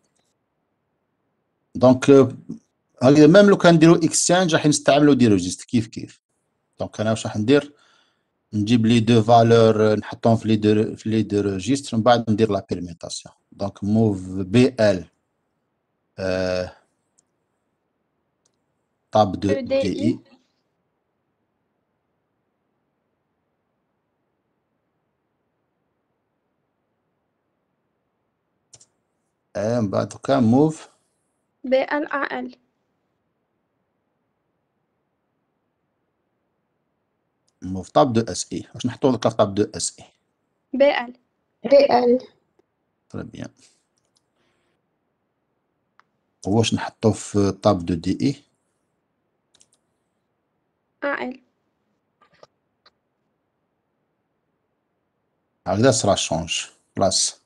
دونك آه، هكذا ميم لو كان نديرو اكسشينج راح نستعملو دي ريجيستر كيف كيف؟ دونك أنا واش راح ندير؟ نجيب لي دو فالور نحطهم في لي دو في لي دو ريجيستر من بعد ندير لا بيرميتاسيون دونك موف بي ال طاب دو EDI. دي اي آه، من بعد كان موف B L A L موف طاب دو اس اي. واش نحطو لك طاب دو اس اي؟ B L BL تري بيان واش نحطو في طاب دو دي اي؟ A L هكذا صرا شونج. خلاص.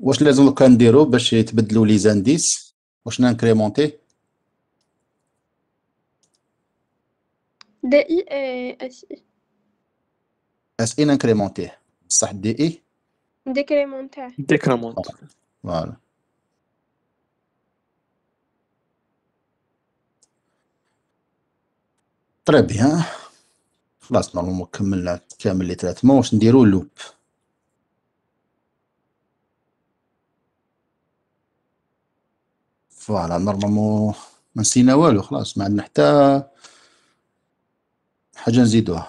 واش لازم دوكا نديرو باش يتبدلوا لي زانديس؟ واش نانكريمونتي؟ D I et S I. اس اي نانكريمونتيه بصح دي اي décrémenter ديكرامونت فوالا تري بيان خلاص نورمالمون كملنا كامل لي تريتمون واش نديرو لوب فوالا نورمالمون ما نسينا والو خلاص ما عندنا حتى حاجه نزيدوها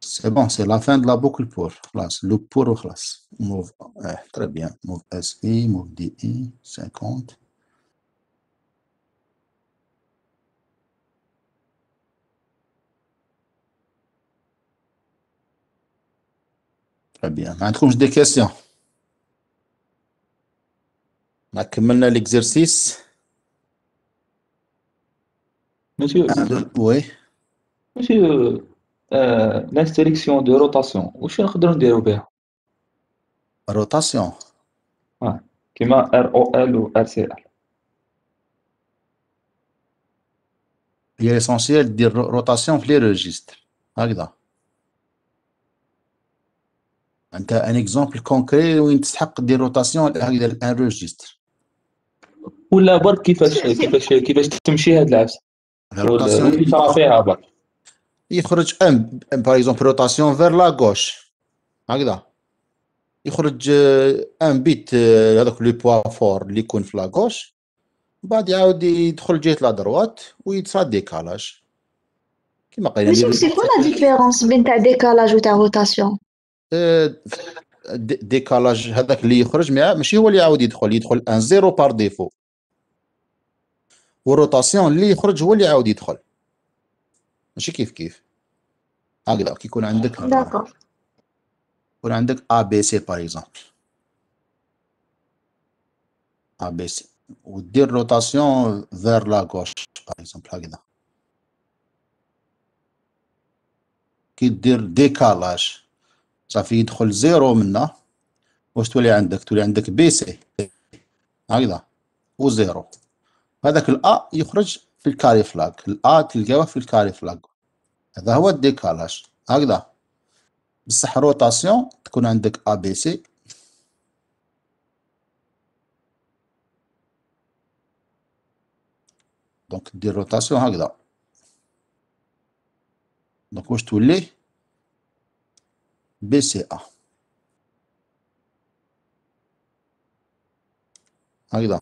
سي بون سي لا فان دو لا بوكل بور خلاص لوب بور وخلاص موف اه تري بيان موف اس اي موف دي اي 50 تري بيان ما عندكمش دي كيسيون ما كملنا ليكزرسيس مسيو وي مسيو آه لانستركسيون دو روتاسيون واش نقدروا نديرو بها روتاسيون اه كيما ار او ال و ار سي ال هي ليسونسيال دير روتاسيون في لي ريجيستر هكذا انت ان اكزومبل كونكري وين تستحق دير روتاسيون هكذا ان ريجيستر ولا برك كيفاش كيفاش كيفاش تمشي هاد العبسه روتاسيون كيف فيها برك يخرج ان باغ اكزومبل روتاسيون فير لا غوش هكذا يخرج ان بيت هذاك لو بوا فور اللي يكون في لا غوش بعد يعاود يدخل جهة لا دروات ويتصرا ديكالاج كيما قايلين Monsieur, c'est quoi la différence بين تاع décalage و تاع rotation? ديكالاج هذاك اللي يخرج ماشي هو اللي يعاود يدخل يدخل ان زيرو بار ديفو والروتاسيون اللي يخرج هو اللي يعاود يدخل. ماشي كيف كيف؟ هكذا كي يكون عندك. يكون عندك ا بي سي باغ اكزومبل ا بي سي ودير روتاسيون فير لا غوش باغ اكزومبل هكذا. كي دير ديكالاج. صافي يدخل زيرو منا واش تولي عندك؟ تولي عندك بي سي هكذا. وزيرو. هذاك الا يخرج في الكاري فلاج. الا تلقاوه في الكاري فلاج. هذا هو الديكالاج هكذا. بصح روتاسيون تكون عندك ا بي سي دونك دير روتاسيون هكذا. دونك واش تولي؟ بي سي ا هكذا.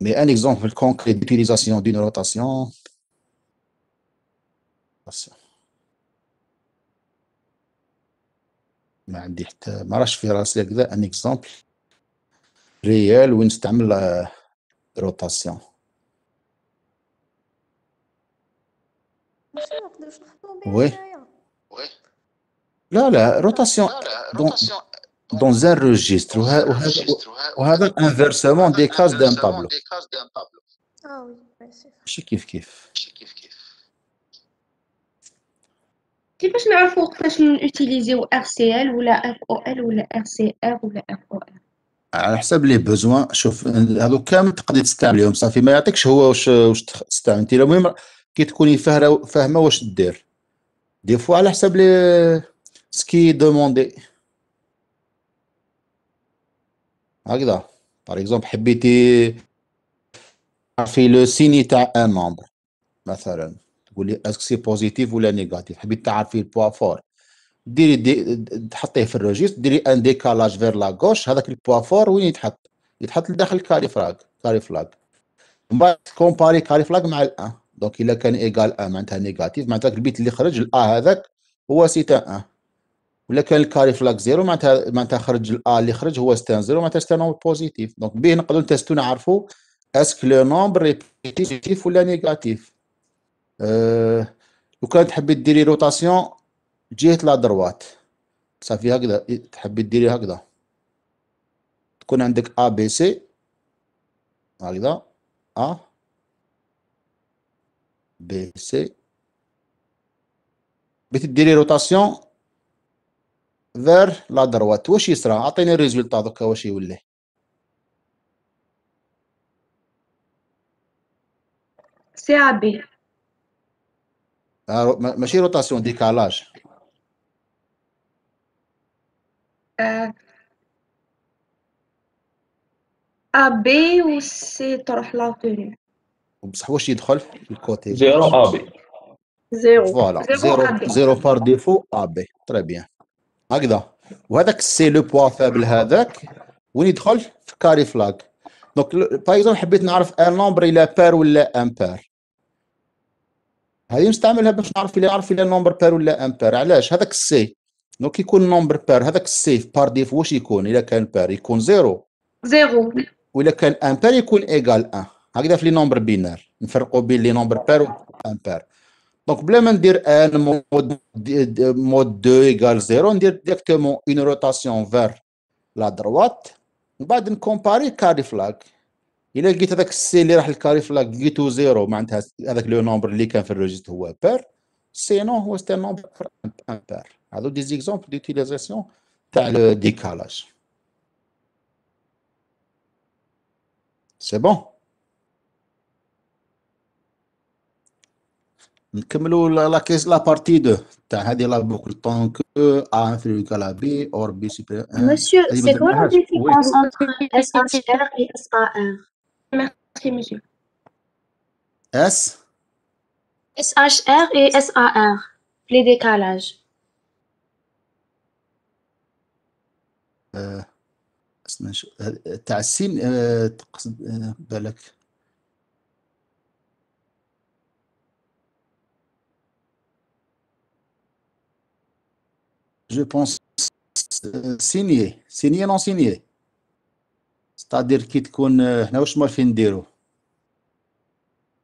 Mais un exemple concret d'utilisation d'une rotation. ما عندي حتى ما راش في راسي هكذا ان اكزامبل ريال وين نستعمل روتاسيون ماشي نقدروش نحطو وي. بها هنايا لا لا روتاسيون دون دون ان روجيستر وهذا وهذا انفيرسمون دي كاز دان طابلو اه وي ماشي ماشي كيف كيف كيفاش نعرفوا وقتاش نوتيليزيو ار سي ال ولا اف او ال ولا ار سي ار ولا اف او ال على حسب لي بوزوان شوف هذو كامل تقدر تستعملهم صافي ما يعطيكش هو واش واش تستعمل انت المهم كي تكوني فاهره فاهمه واش دير دي فوا على حسب لي سكي دوموندي هكذا. باغ اكزومبل حبيتي تعرفي لو سيني تاع ان نومبر مثلا تقولي اسك سي بوزيتيف ولا نيجاتيف حبيت تعرفي البوا فور ديري دي تحطيه في الريجيست ديري ان ديكالاج فير لا غوش هذاك البوا فور وين يتحط؟ يتحط لداخل الكاري فراغ كاري فلاغ من بعد كومباري كاري فلاغ مع الان دونك إلا كان ايغال ان معناتها نيجاتيف معناتها البيت اللي خرج الا هذاك هو سيتا ان ولا كان الكاري فلاغ زيرو معناتها معناتها خرج الا اللي خرج هو ستان زيرو معناتها ستان نومبر بوزيتيف. دونك به نقدروا نتستو نعرفوا اسك لو نومبر ريبيتيتيف ولا نيجاتيف أه لو كان تحبي ديري روتاسيون جهة لا دروات. صافي هكذا. تحبي ديري هكذا. تكون عندك آ بي سي. هكذا. آ بي سي. بتديري روتاسيون فير لا دروات. واش يصرى عطيني الريزولتا دوكا واش يولي؟ سي ا بي. آه، ما- ماشي روتاسيون ديكالاج. آ بي و سي تروح لاتوري بصح واش يدخل؟ في الكوتي. زيرو آ بي. زيرو. فوالا. زيرو زيرو بار ديفو آ بي. تري بيان. هكذا. وهذاك سي لو بوا فابل هذاك. وين يدخل؟ في كاري فلاغ دونك باغ اكزومبل حبيت نعرف ان نومبر إلى بار ولا ان بار هذه نستعملها باش نعرف إلى نعرف إلى نومبر بار ولا ان بار علاش؟ هذاك السي دونك يكون نومبر بار هذاك السي بار ديفو واش يكون؟ الا كان بار يكون زيرو. زيرو. ولا كان ان بار يكون ايغال ان. هكذا في لي نومبر بينار. نفرقوا بين لي نومبر بار و ان بار دونك بلا ما ندير ان مود مود 2 ايغال 0 ندير ديريكتومون اون روتاسيون فير لا دروات ومن بعد نكومباري كاري فلاغ الا لقيت هذاك السي اللي راح للكاري فلاغ لقيتو زيرو معناتها هذاك لو نومبر اللي كان في الريجستر هو بار سينو هو ستي نومبر ان بار هذو دي زيكزومبل ديوتيليزاسيون تاع لو ديكالاج سي بون نكملوا لا لا كيس لا بارتي 2 تاع هذه لا بوكل طونك ا انفيريور à b اور b supérieur à 1 Monsieur, هذه c'est ما quoi la درناهاش وي différence entre SHR et SAR Merci, monsieur. اس SHR et SAR, les décalages. آه، استنى نشوف هذ- تاع السين آه، تقصد آه، بالك جو بونس سينيي سينيي نون سينيي ستادير كي تكون آه، حنا واش مالفين نديرو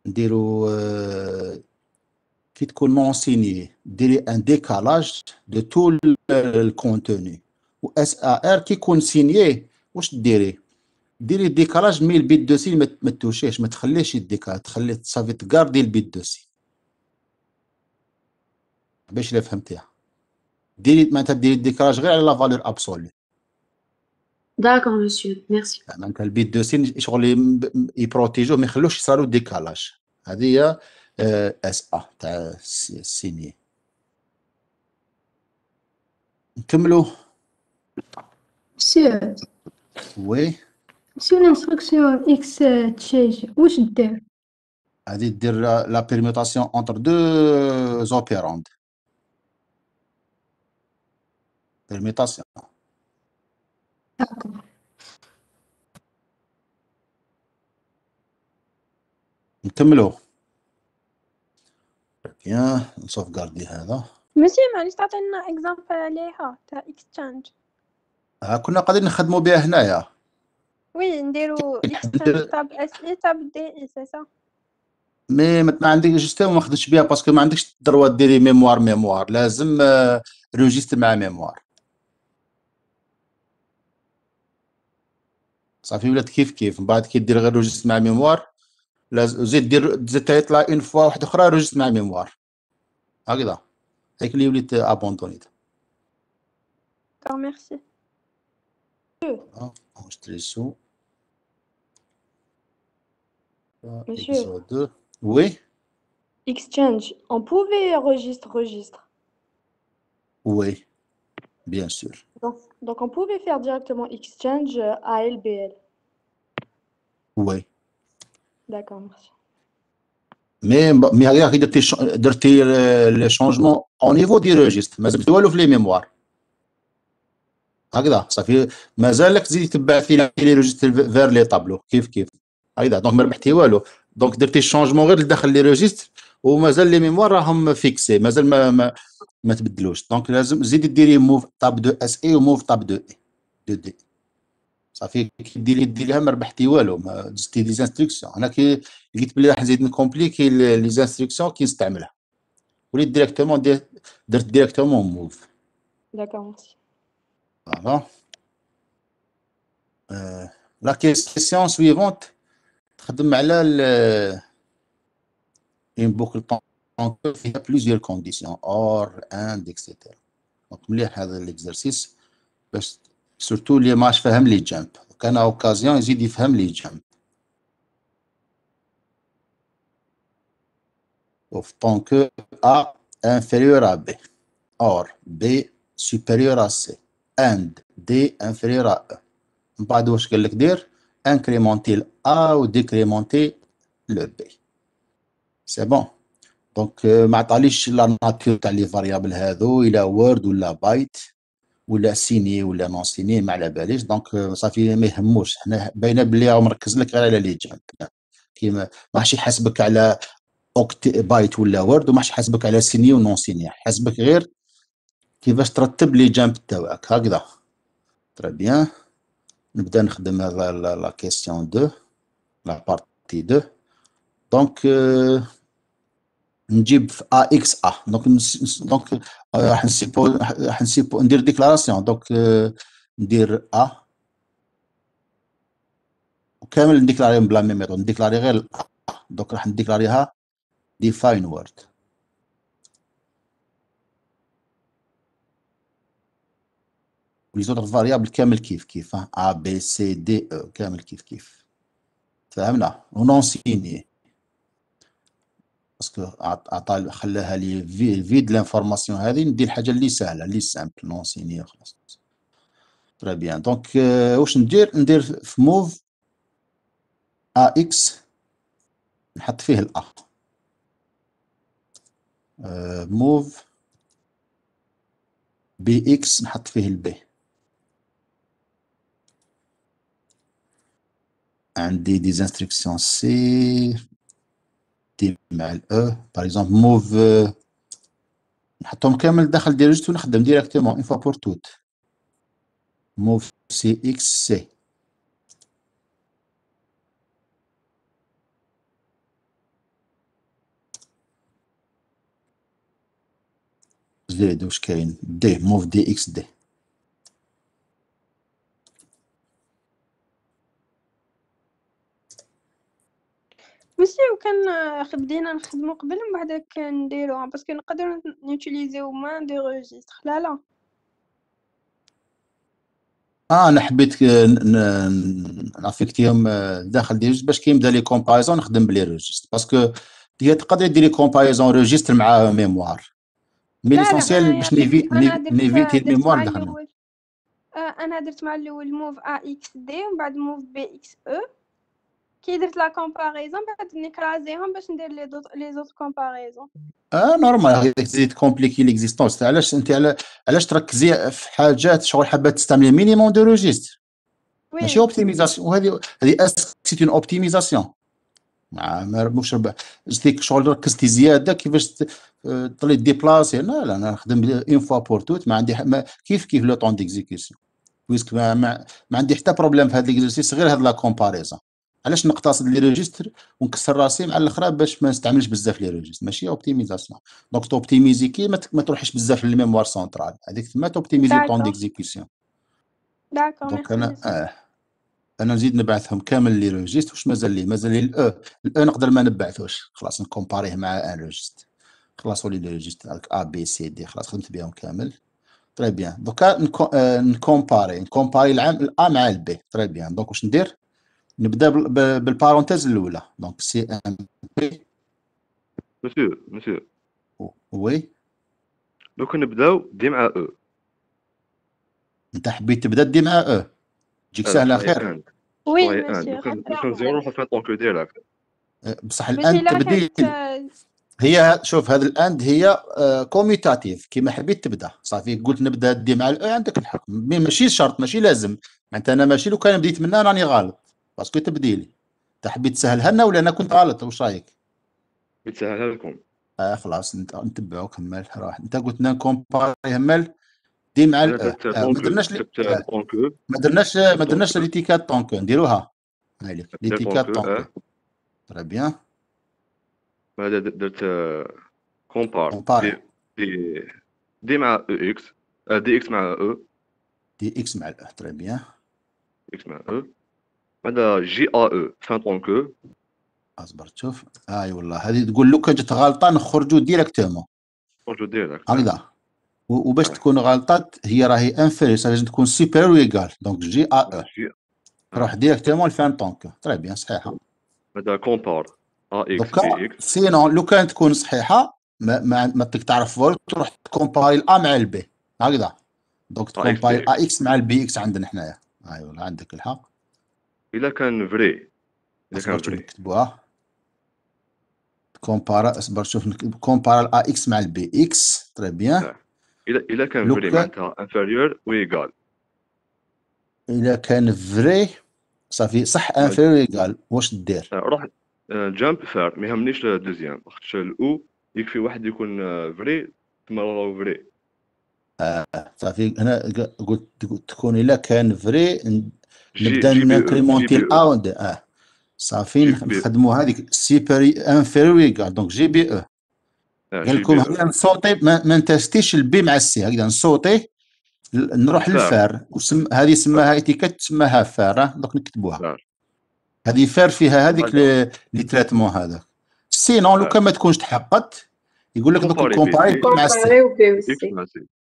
نديرو آه، كي تكون نون سينيي ديري ان ديكالاج دو تو الكونتوني و اس ا ار كي يكون سينيي واش ديري ديري ديكالاج مي البيت دو سي ما ما توشيش ما تخليش الديكالاج تخلي صافي تكاردي البيت دو سي باش لا فهمتيها ديري معناتها ديري الديكالاج غير على لا فالور ابسولي D'accord, monsieur. Merci. معناتها البيت دو سي شغل يم- يبروتيجوه ما يخلوش يصرالو ديكالاج هذه هي اس ا تاع السي- السينيي نكملوا Monsieur, وي sur l'instruction X تشيج واش دير هذه دير لا بيرميتاسيون انتر دو اوبيراند بيرميتاسيون نكملو بيان نسوفغاردي هذا. ماشي معليش تعطينا اكزامبل عليها تاع اكستشانج ها كنا قاعدين نخدموا بها هنايا. وي نديرو اكستشانج تاب اس اي تاب دي اي سي سا مي ما عندك جوستو ما خدتش بها باسكو ما عندكش دروا ديري ميموار ميموار لازم آه، روجيستر مع ميموار صافي ولات كيف كيف من بعد كي دير غير روجيستر مع ميموار لازم زيد دير زيد يطلع اون فوا واحده اخرى روجيستر مع ميموار هكذا هيك اللي وليت ابوندونيت دكور ميرسي نشتري سو Monsieur. deux. Oui, Exchange. On pouvait registre, registre. oui, bien sûr. Donc, donc on pouvait faire directement Exchange euh, à LBL. Oui. D'accord, merci. مي مي هكذا كي درتي ش- درتي لي شونجمون او نيفو دي روجيست ما زدت والو في لي ميموار هكذا صافي مازالك تزيد تبعث لي لي روجيست فير لي طابلو كيف كيف هكذا دونك ما ربحتي والو دونك درتي الشونجمون غير لداخل لي روجيست ومازال لي ميموار راهم فيكسي مازال ما ما, ما تبدلوش. دونك لازم زيدي ديري موف طاب دو اس اي وموف طاب دو اي دو دي. صافي كي ديري ديريها ما ربحتي والو ما زدتي دي انستركسيون أنا كي لقيت بلي راح نزيد نكومبليكي لي انستركسيون كي نستعملها. وليت ديريكتومون دير درت ديريكتومون موف. D'accord, merci. فوالا لا كيسيون سويفونت تخدم على ال اون بوكل طون فيها بليزيور كونديسيون اور اند اكسيتيرا دونك مليح هذا الاكزرسيس باش سورتو اللي ماش فاهم لي جامب كان اوكازيون يزيد يفهم لي جامب of tant que A inférieur à B or B supérieur à C and D inférieur à E من بعد واش قال لك دير انكريمونتي ال A و ديكريمونتي لو B سي بون دونك ما عطاليش لا ناتور تاع لي فاريابل هذو إلى وورد ولا بايت ولا سيني ولا نون سيني ما على باليش دونك صافي ما يهموش حنا باينه بلي مركز لك غير على لي جامب كيما ما راحش يحاسبك على اوكت بايت ولا وورد راحش يحاسبك على سيني ونون سيني يحاسبك غير كيفاش ترتب لي جامب تاعك هكذا تري بيان نبدا نخدم هذا لا كيسيون 2 لا بارتي 2 دونك آه، نجيب في ا إكس ا دونك دونك راح نسيبو راح نسيبو ندير ديكلاراسيون دونك آه، ندير ا وكامل نديكلاريهم بلا ميم ميثود نديكلاري غير ا دونك راح نديكلاريها ديفاين وورد ولي زوتر فاريابل كامل كيف كيف. ا بي سي دي أو كامل كيف كيف. فهمنا؟ ونون سيني باسكو عطا خلاها لي في فيد لانفورماسيون هذه ندير الحاجة اللي سهلة اللي سامبل نون سيني خلاص. تري بيان دونك واش ندير؟ ندير في موف ا إكس نحط فيه الا موف بي إكس نحط فيه البي عندي دي انستركسيون سي دي مع الاو باغ اكزومبل موف نحطهم كامل داخل دي ريجست ونخدم ديريكتومون اون فوا بور توت موف سي إكس سي زيد واش كاين دي موف دي إكس دي ماشي وكان آه، بدينا نخدمو قبل من بعدك نديروها باسكو نقدرو نوتيليزيو موان دي روجيستر لا لا. آه أنا حبيت آه، ن- ن- نافيكتيهم آه، داخل دي باش كي يبدا لي كومباريزون نخدم بلي ريجست باسكو هي تقدر ديري كومباريزون ريجستر مع ميموار. مي لا لا ليسونسيال باش نيفي درت نيفيتي درت الميموار الأول. آه، أنا درت مع الأول موف ا إكس دي ومن بعد موف بي إكس أو كي درت لا كومباريزون بعد نكرازيهم باش ندير لي دوت لي زوت كومباريزون آه نورمال هذيك تزيد كومبليكي ليكزيستونس علاش انت على علاش تركزي في حاجات شغل حابه تستعملي مينيموم دو ريجيستر ماشي اوبتيميزاسيون وهذه هذه سيت اون اوبتيميزاسيون ما مش جيتيك شغل ركزتي زياده كيفاش ت- تطلي ديبلاسي لا لا أنا نخدم اون فوا بور توت ما عندي ما كيف كيف لو طون ديكزيكسيون بويسك ما, ما, ما عندي حتى بروبليم في هذا ليكزرسيس غير هاد لا كومباريزون علاش نقتصد لي ريجيستر ونكسر راسي مع الاخرى باش ما نستعملش بزاف لي ريجيستر ماشي اوبتيميزاسيون دونك توبتيميزي كي ما, تروحش بزاف للميموار سونترال هذيك تما توبتيميزي طون. ديكزيكسيون داكور دونك أنا آه. أنا نزيد نبعثهم كامل لي ريجيست واش مازال لي؟ مازال لي الاو الاو نقدر ما نبعثوش. خلاص نكومباريه مع أن ريجيست خلاص ولي لي ريجيست ا بي سي دي خلاص خدمت بهم كامل. تري بيان دوكا نكو- نكومباري. نكومباري العام الا مع البي تري بيان دونك واش ندير؟ نبدأ بالبارونتيز الأولى. دونك سي ام بي مسيو مسيو وي لو كان نبداو دي مع أو انت حبيت تبدأ دي مع أو تجيك سهله خير. وي مسيو نزيرو نروحو فان طونكو ديريكت آه، بصح الان كانت هي شوف هذا الأند هي كوميتاتيف كيما حبيت تبدأ. صافي قلت نبدأ دي مع الاو عندك الحق ماشي شرط ماشي لازم. معناتها أنا ماشي لو كان بديت منها راني غلط باسكو تبديلي. انت حبيت تسهلها لنا ولا أنا كنت غلط؟ واش رأيك؟ يتسهلها لكم. آه خلاص نت- نتبعو كمل روح أنت قلت لنا كومباري همل دي مع الاو درت آه ما درناش آه ما درناش ما درناش ليتيكات طونكو نديروها. هاي ليتيكات طونكو تري بيان بعد درت؟ كومبار. دي دي مع أو إكس آه، دي إكس مع أو دي إكس مع الاو تري بيان إكس مع أو بعد جي آ أو فان طونكو أصبر شوف. آي والله. هذه تقول لو كان جات غلطه نخرجوا ديريكتومون خرجوا ديريكت. هكذا. وباش تكون غلطات هي راهي انفيري لازم تكون سوبيريور ويكال دونك جي آ أو جي روح ديريكتومون لفان طونك تري بيان صحيحة. بعد كومبار آ إكس بي إكس. سينون لو كانت تكون صحيحة ما ما, ما تعرف فول تروح تكومباري الا مع البي هكذا. دونك إكس تكومباري ا إكس مع البي إكس عندنا حنايا. آي والله عندك الحق. إلا كان فري إلا كان فري نكتبوها كومبارا أصبر شوف كومبارا الا إكس مع البي إكس تري بيان آه الا إلا كان فري معناتها انفيريور ويكال إلا كان فري صافي صح انفيريور ويكال واش دير؟ روح جامب فار. ما يهمنيش الدوزيام خاطش الأو يكفي واحد يكون فري تما راهو فري آه صافي. هنا قلت تكون إلا كان فري نبدأ نكريمونتي الاو دي آه صافي نخدموا هذيك سيبري انفيري دونك جي بي أو قال لكم نصوتي ما نتستيش البي مع السي هكذا نصوتي. نروح للفار. وسم هذه سماها ايتيكات تسماها فار دونك نكتبوها. هذه فار فيها هذيك لي تريتمون هذا. سينون لو كان ما تكونش تحققت يقول لك دوك الكومباري مع السي.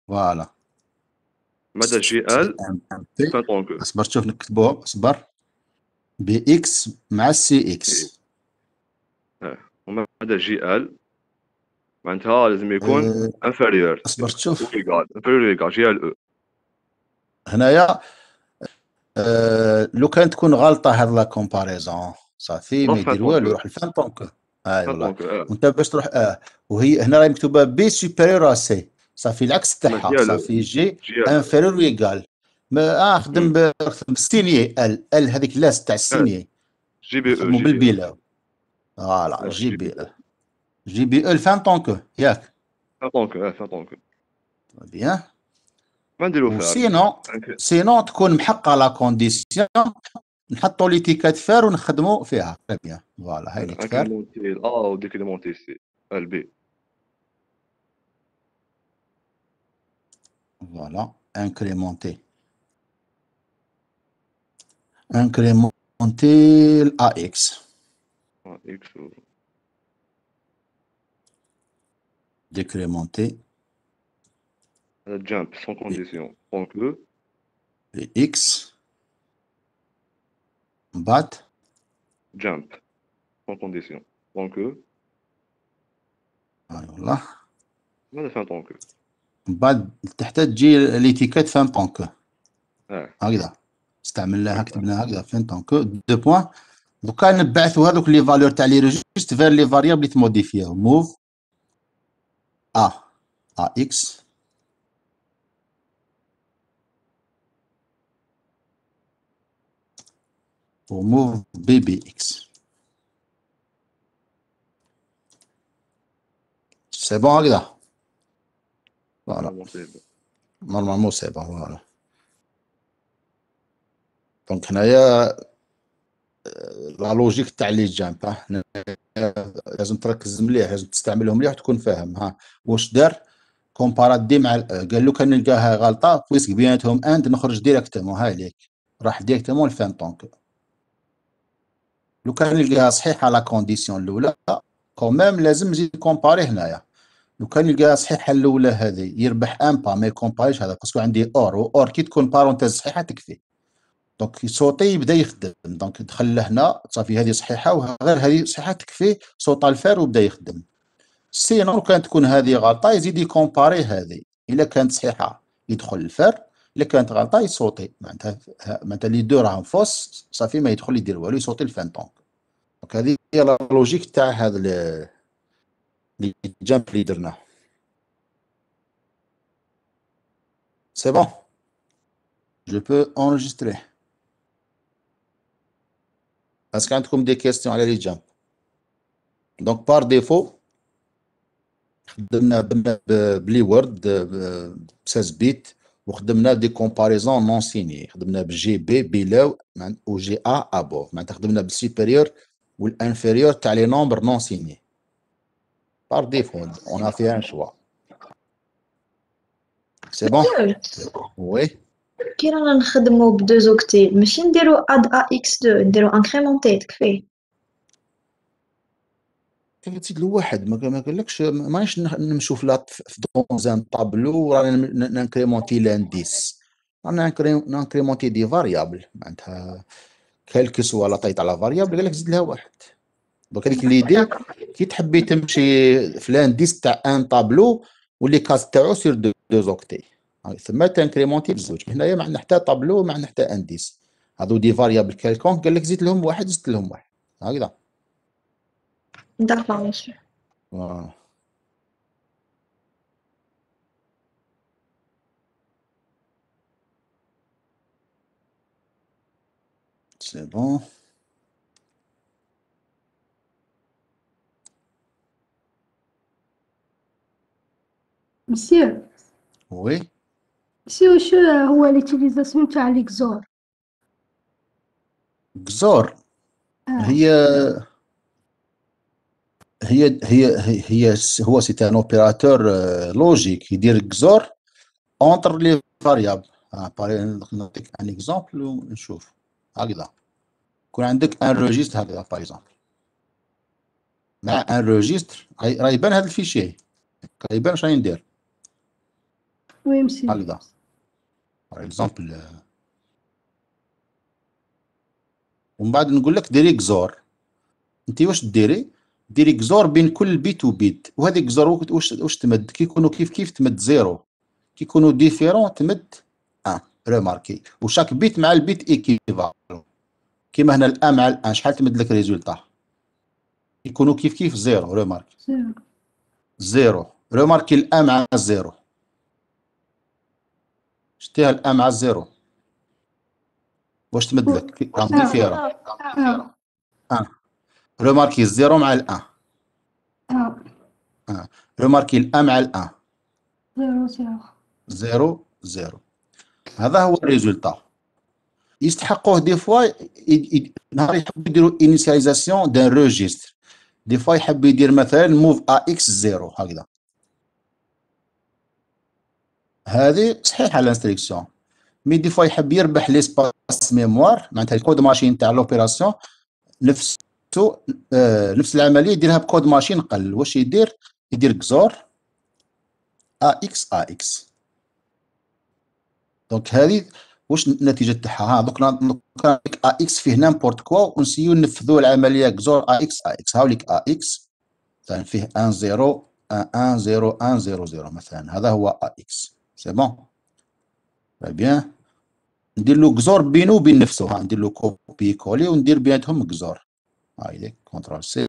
فوالا. بعد جي ال أصبر شوف نكتبوها. أصبر. بي إكس مع سي إكس. آه ومن بعد جي ال؟ معناتها لازم يكون أه انفيريور أصبر تشوف ويكال انفيريور جي ال أو هنايا أه لو كان تكون غلطة هاد لا كومباريزون صافي ما يدير والو يروح لفان طونك اي والله. آه وانت باش تروح آه وهي هنا راهي مكتوبة بي سوبيريور سي. صافي العكس تاعها صافي جي انفيرور ويكال ما اخدم بالسيني ال ال هذيك لاس تاع السيني جي بي أو بالبيلا فوالا جي بي أو جي بي أو فان طونكو ياك فان طونكو فان طونكو بيان ما نديرو فيها سينو سينو تكون محقه لا كونديسيون نحطوا لي تيكات فار ونخدموا فيها بيان فوالا هاي لي تيكات آه وديك لي مونتي سي البي Voilà, incrémenter. Incrémenter AX. AX. Décrémenter. Jump, sans condition. Donc le. Les X. Bat. Jump, sans condition. Donc le. Alors là. On va faire un tant que. من بعد تحت تجي ليتيكيت فان طونك آه هكذا. استعملناها كتبناها هكذا فان طونك دو بوان. دوكا نبعثوا هذوك لي فالور تاع لي ريجيست فير لي فاريابل اللي تموديفيهم موف. أ. أ. إكس. وموف بي بي إكس. سي بون هكذا. فوالا نورمالمون سي بون فوالا دونك هنايا لا لوجيك تاع لي جامب لازم تركز مليح لازم تستعملهم مليح وتكون فاهم ها. واش دار؟ كومبارات دي مع ال- قال له كان نلقاها غلطة بويسك بيناتهم اند نخرج ديريكتومون هاي ليك راح ديريكتومون لفان طونك لو كان نلقاها صحيحة لا كونديسيون الأولى كوميم لازم نزيد كومباري هنايا. لو كان نلقاها صحيحة الأولى هذه يربح ان با ما يكومباريش هذا باسكو عندي اور اور كي تكون بارونتيز صحيحة تكفي. دونك صوتي يبدا يخدم. دونك دخل لهنا صافي هذه صحيحة وغير هذه صحيحة تكفي صوت الفار وبدأ يخدم. سينو كانت تكون هذه غلطة يزيد يكومباري هذه. إلا كانت صحيحة يدخل الفار إلا كانت غلطة يصوتي. معناتها معناتها لي دو راهم فوس صافي ما يدخل يدير والو يصوتي الفان طونك دونك هذه هي لا لوجيك تاع هذا ال- لي جامب اللي درناه سي بون جو بو انregistrer اسكو عندكم دي كيستيون على لي جامب دونك بار ديفو خدمنا بنا ب- بلي وورد ب 16 بيت وخدمنا دي كومباريزون نون سيني خدمنا بجي بي بيلاو مع- وجي ا ابوف معناتها خدمنا بالسوبيريور والانفيريور تاع لي نومبر نون سيني par défaut, on a fait un choix. C'est bon? Oui. Quel est le كي رانا نخدمو بدوز اوكتيل ماشي نديرو add à x2, نديرو انكريمونتيت كفيه كريتيك الواحد ما قالكش مانيش نمشيو في في دونزان طابلو رانا نكريمونتي لانديس رانا نكريمونتي دي فاريابل معناتها كالكس ولا لا طيط على فاريابل قالك زيد لها واحد دونك هذيك ليدي كي تحبي تمشي في لانديس تاع ان طابلو واللي كاس تاعو سير دو, دو زوكتي. ثم تانكريمونتي بزوج هنايا ما عندنا حتى طابلو ما عندنا حتى انديس هادو دي فاريابل كالكون قال لك زيد لهم واحد زدت لهم واحد. هكذا. C'est bon. مسيو Oui. مسيو شو هو ليتيليزاسيون تاع ليكزور XOR? آه. هي هي هي هي, هو سي ان اوبيراتور لوجيك يدير XOR اونتر لي فاريابل نعطيك ان اكزومبل ونشوف هكذا يكون عندك ان روجيستر هكذا باغ اكزومبل مع ان روجيستر راه يبان هذا الفيشي راه يبان واش راني ندير وي مسيو هكذا باغ اكزومبل ومن بعد نقول لك ديري كزور أنت واش ديري؟ ديري كزور بين كل بيت وبيت. وهذه كزور واش واش تمد؟ كي يكونوا كيف كيف تمد زيرو؟ كي يكونوا ديفيرون تمد ان ريماركي وشاك بيت مع البيت ايكيفالون كيما هنا الان مع الان شحال تمد لك ريزولتا يكونوا كيف كيف؟ زيرو. ريماركي زيرو. زيرو. ريماركي الان مع الزيرو شتيها الان مع الزيرو. واش تمد لك آه. ديفيرون آه. ان ريماركي الزيرو مع الان آه. ان ريماركي الان مع الان زيرو زيرو. زيرو زيرو. هذا هو الريزولتا. يستحقوه دي فوا نهار يحبوا يديروا انيسياليزاسيون دان روجيستر دي فوا يحب يدير مثلا موف ا إكس زيرو هكذا. هذه صحيحه الانستركسيون مي دي فوا يحب يربح ليسباس ميموار معناتها الكود ماشين تاع لوبيراسيون نفسه آه نفس العملية يديرها بكود ماشين قل. واش يدير؟ يدير كزور ا إكس ا إكس دونك هذه واش النتيجة تاعها؟ ها دوك دوك ا إكس فيه نامبورت كوا ونسيو نفذوا العملية كزور ا إكس ا إكس هاوليك ا إكس مثلا فيه 1 0 1 0 1 0 0 مثلا. هذا هو ا إكس سي بون بيان ندير له كزور بينه وبين نفسه. ها ندير له كوبي كولي وندير بيناتهم كزور هايليك كونترول سي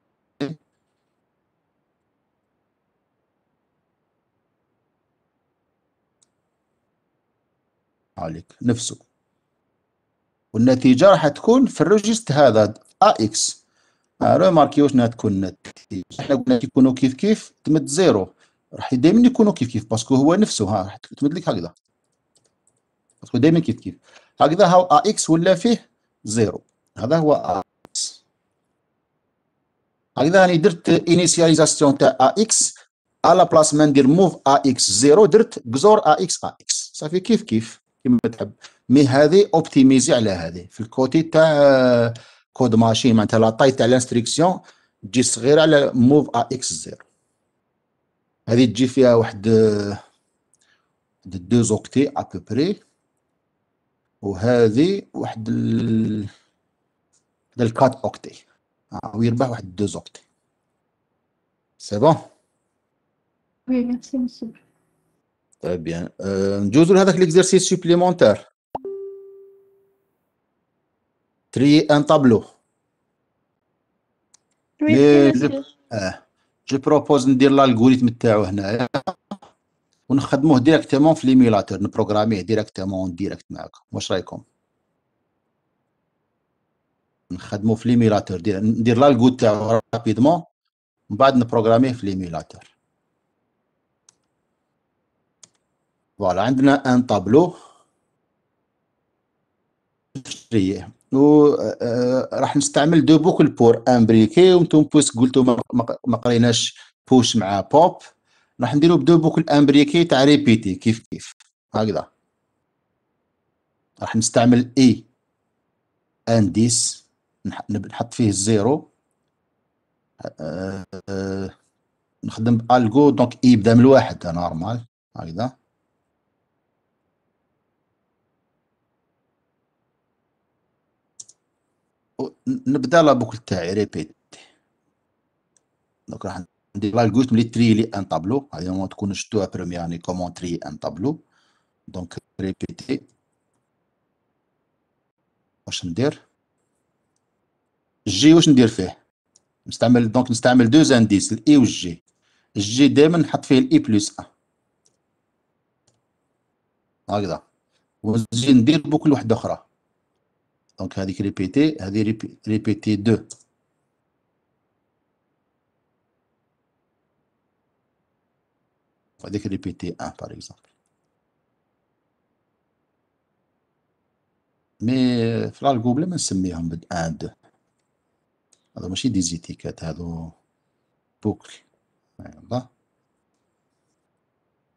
هايليك نفسه. والنتيجة راح تكون في الريجست هذا ا إكس ريماركي واش تكون النتيجة إحنا قلنا يكونوا كيف كيف؟ تمد زيرو. راح دائما يكونوا كيف كيف باسكو هو نفسه ها راح تمد لك هكذا. باسكو دائما كيف كيف. هكذا هاو ا إكس ولا فيه؟ زيرو. هذا هو ا إكس هكذا راني درت انيسياليزاسيون تاع ا إكس على بلاس ما ندير موف ا إكس زيرو. درت كزور ا إكس ا إكس صافي كيف كيف؟ كيما تحب. مي هذه اوبتيميزي على هذه. في الكوتي تاع كود ماشين معناتها لا طاي تاع الانستركسيون تجي صغيرة على موف ا إكس زيرو. هذه تجي فيها واحد دو زوكتي ابوبري وهذه واحد ال... الكات أوكتي. ويربح واحد دو زوكتي. سي بون وي ميرسي مسيو طيب بيان نجوزو لهذاك ليكزرسيس سوبليمونتير تري ان طابلو وي آه جو بروبوز ندير الالغوريثم تاعو هنايا ونخدموه ديريكتومون في ليميلاتور نبروغراميه ديريكتومون ديريكت معاكم واش رايكم نخدموه في ليميلاتور دير ندير الالغو تاعو رابيدمون من بعد نبروغراميه في ليميلاتور فوالا عندنا ان طابلو و آه، راح نستعمل دو بوكل بور امبريكي وأنتم بوس قلتوا ما, قريناش بوش مع بوب. راح نديرو بدو بوكل امبريكي تاع ريبيتي كيف كيف. هكذا. راح نستعمل إي انديس نحط فيه الزيرو. آه، آه، نخدم بالجو دونك إي يبدا من الواحد نورمال. هكذا. نبدأ لا بوكل تاعي ريبيتي دونك راح ندير الالغوريثم اللي تري لي ان طابلو هذه ما تكون شفتوها بروميير يعني كومون تري ان طابلو دونك ريبيتي واش ندير؟ الجي واش ندير فيه؟ نستعمل دونك نستعمل دو انديس الاي والجي الجي دائما نحط فيه الاي بلس 1 هكذا. ونجي ندير بوكل واحدة أخرى. دونك هذيك ريبيتي هذه ريبي- ريبيتي دو هذيك ريبيتي 1 باغ اكزومبل مي في الالغو بلا ما نسميهم بال 1 2 هذا ماشي دي زيتيكات بوكل يلا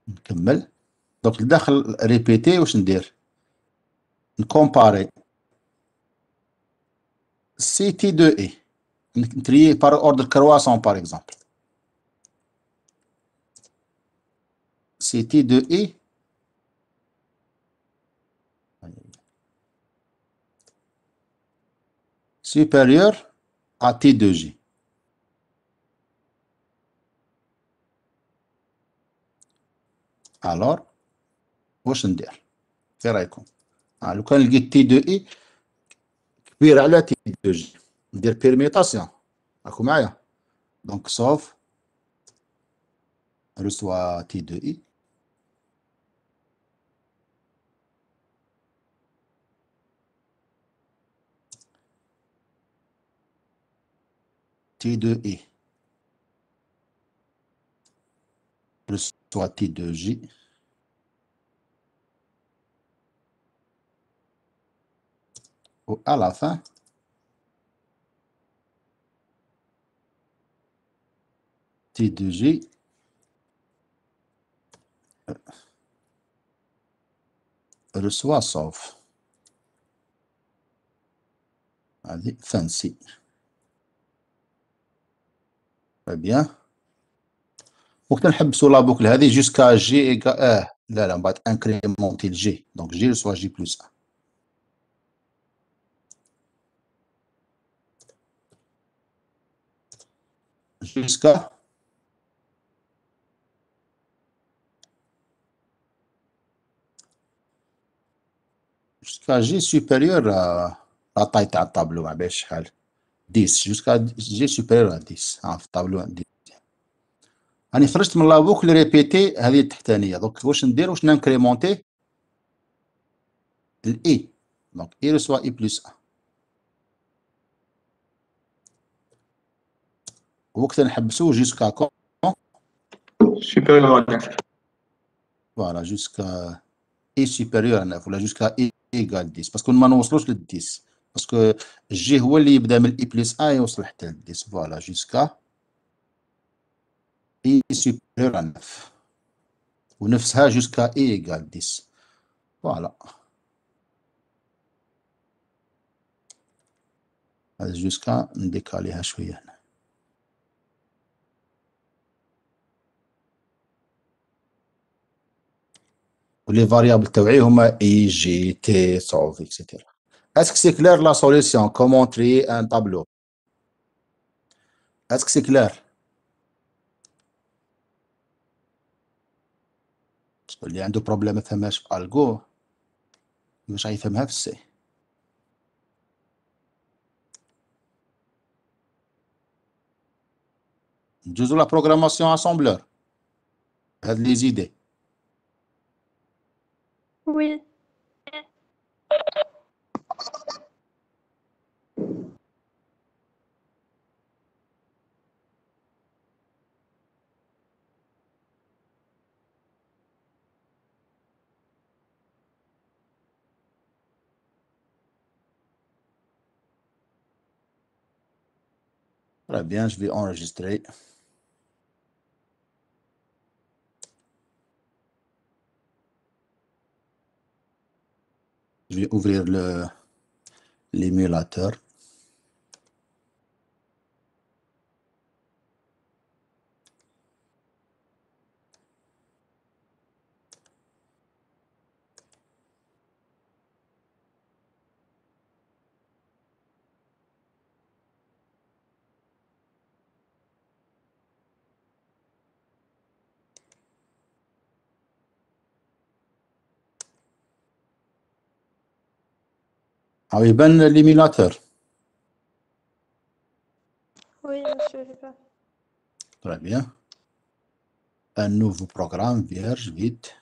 نكمل دونك لداخل ريبيتي واش ندير نكومباري CT2E, trié par ordre croissant par exemple. CT2E e. supérieur à T2G. Alors, واش ندير؟ ايه رايكم؟ لو كان لقيت T2E Pirale T2J, on dit permutation. Vous? Donc, sauf, reçoit T2I. T2I. T2J. à la fin. T2G. Euh, reçoit sauf. Allez, fancy. Très bien. Donc, on peut sur la boucle jusqu'à G égale E. Euh, là, on va incrémenter le G. Donc, G reçoit J plus 1. jusqu'à jusqu'à J supérieur à la taille تاع الطابلو ما بيش شحال 10 jusqu'à G supérieur à 10 ها في الطابلو عندي راني خرجت من لا بوكل ريبيتي هذه التحتانيه دونك واش ندير واش نانكريمونتي الاي دونك اي ريسوا اي بلس 1 وقت نحبسو جوسكا كون. 9. فوالا جوسكا اي سوبيريور 9 ولا جوسكا اي ايكال 10 باسكو ما نوصلوش لل 10 باسكو الجي هو اللي يبدا من اي بلس 1 يوصل حتى ل 10 فوالا جوسكا اي سوبيريور 9 ونفسها جوسكا اي ايكال 10 فوالا هذا جوسكا نديكاليها شوية هنا ولي فاريابل تاوعي هما اي جي تي سولف اكسيتيرا اسك سي كلير لا سوليسيون كومون تري ان طابلو اسك سي كلير اللي عنده بروبليم ما فهمهاش في الجو مش غيفهمها في السي ندوزو لا بروغراماسيون اسامبلور هاد لي زيدي Oui. Très bien, je vais enregistrer. Je vais ouvrir l'émulateur. Ah oui, ben l'émulateur. Oui, monsieur, pas. Très bien. Un nouveau programme vierge, vite.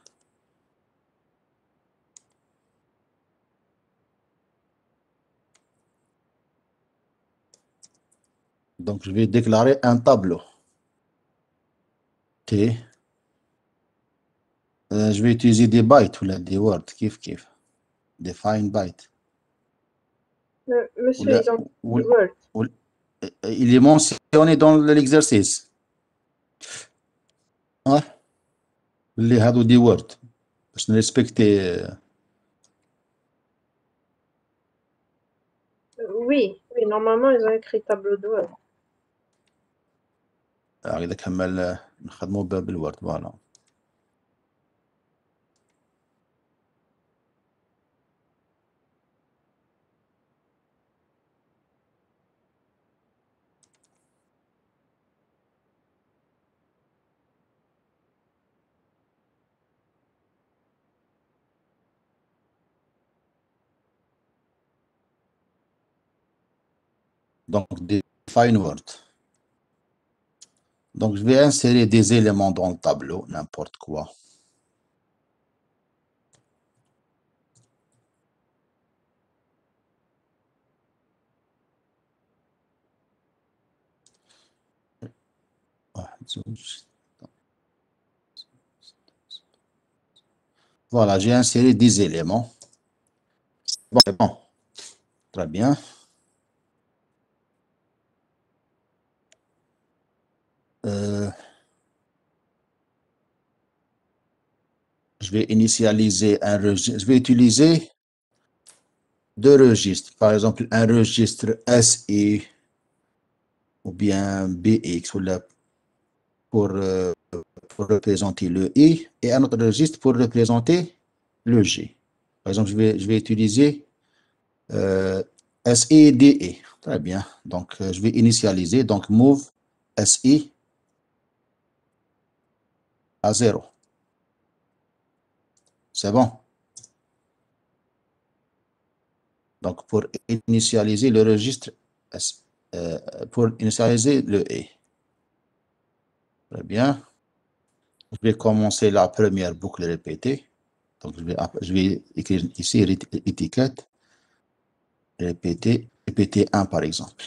Donc, je vais déclarer un tableau. T. Euh, je vais utiliser des bytes ou là, des words, kif kif. Define byte. Euh, Monsieur, Oula, ils ont oula, dit Word. oula. Euh, Il est mentionné dans l'exercice. اه اللي هادو دي وورد باش نريسبكتي Oui, oui, normalement, ils ont écrit tableau de Word. آه، اذا كمل نخدمو ب- بالوورد فوالا donc define word. Donc, je vais insérer des éléments dans le tableau, n'importe quoi. Voilà, j'ai inséré des éléments. Bon, bon. Très bien. Euh, je vais initialiser un registre. Je vais utiliser deux registres. Par exemple, un registre SI ou bien BX ou euh, pour représenter le I et un autre registre pour représenter le G. Par exemple, je vais, je vais utiliser euh, DE. Très bien. Donc, euh, je vais initialiser. Donc, move SI à 0. C'est bon? Donc, pour initialiser le registre euh, pour initialiser le et. Très bien. Je vais commencer la première boucle répétée. Donc, je vais, je vais écrire ici étiquette, répéter, répéter 1 par exemple.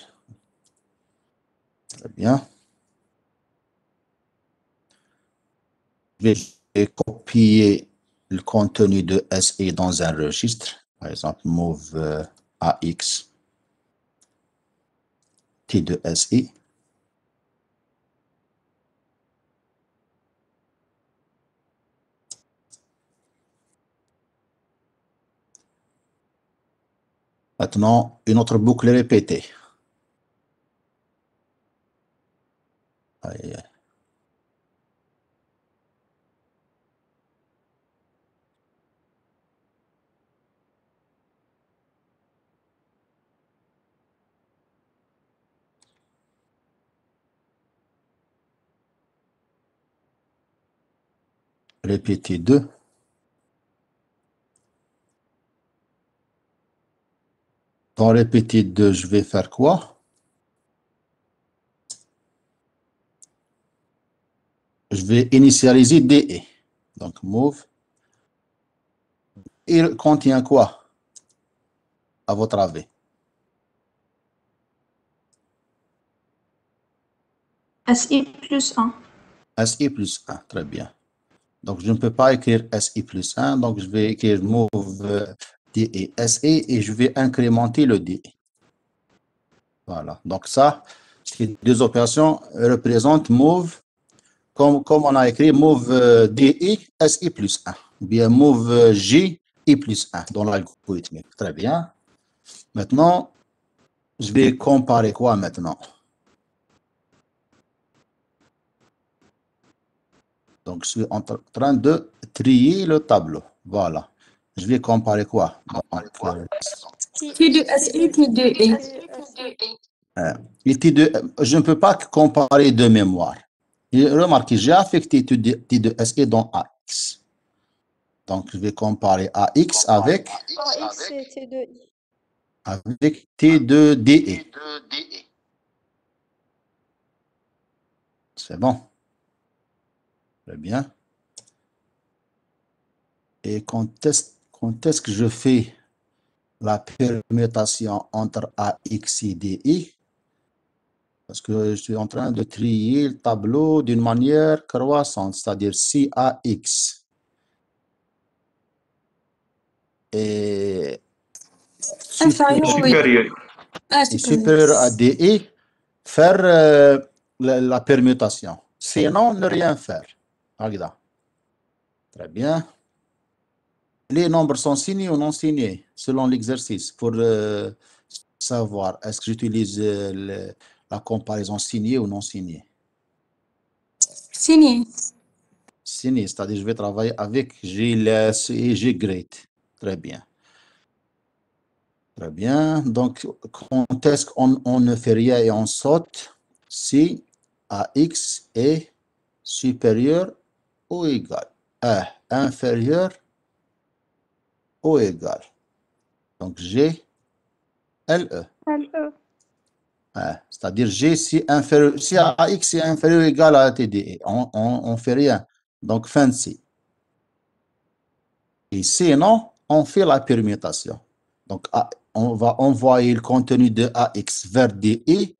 Très bien. Vais copier le contenu de SE dans un registre. Par exemple, move euh, AX T2SE. Maintenant, une autre boucle répétée. Répéter 2. Dans répéter 2, je vais faire quoi? Je vais initialiser DE. Donc, move. Il contient quoi? À votre avis? SI plus 1. SI plus 1, très bien. Donc, je ne peux pas écrire SI plus 1, donc je vais écrire move DE SE et je vais incrémenter le DE. Voilà, donc ça, ces deux opérations représentent move, comme, comme on a écrit move DE SI plus 1, ou bien move G I plus 1 dans l'algorithme. Très bien. Maintenant, je vais comparer quoi maintenant? Donc, je suis en train de trier le tableau. Voilà. Je vais comparer quoi? T2 SI, T2E. Euh, et T2, je ne peux pas comparer de mémoire. Et remarquez, j'ai affecté T2, T2 SE dans AX. Donc, je vais comparer AX avec, AX c'est T2I. avec T2DE. C'est bon. Très bien. Et quand est-ce quand que je fais la permutation entre AX et DI Parce que je suis en train de trier le tableau d'une manière croissante, c'est-à-dire si AX est. Supérieur. Ah, est supérieur. supérieur à DI, faire euh, la, la permutation. Sinon, ne rien faire. Regarde. Très bien. Les nombres sont signés ou non signés selon l'exercice pour euh, savoir est-ce que j'utilise euh, la comparaison signée ou non signée. Signé. Signé, c'est-à-dire je vais travailler avec GLS et Ggrade. Très bien. Très bien. Donc, quand est-ce qu'on on ne fait rien et on saute? Si AX est supérieur ou égal à inférieur ou égal. Donc, G, LE. LE. C'est-à-dire G si, inférieur, si AX est inférieur ou égal à TDE. On on, on fait rien. Donc, fin de C. Et sinon, on fait la permutation. Donc, on va envoyer le contenu de AX vers DE et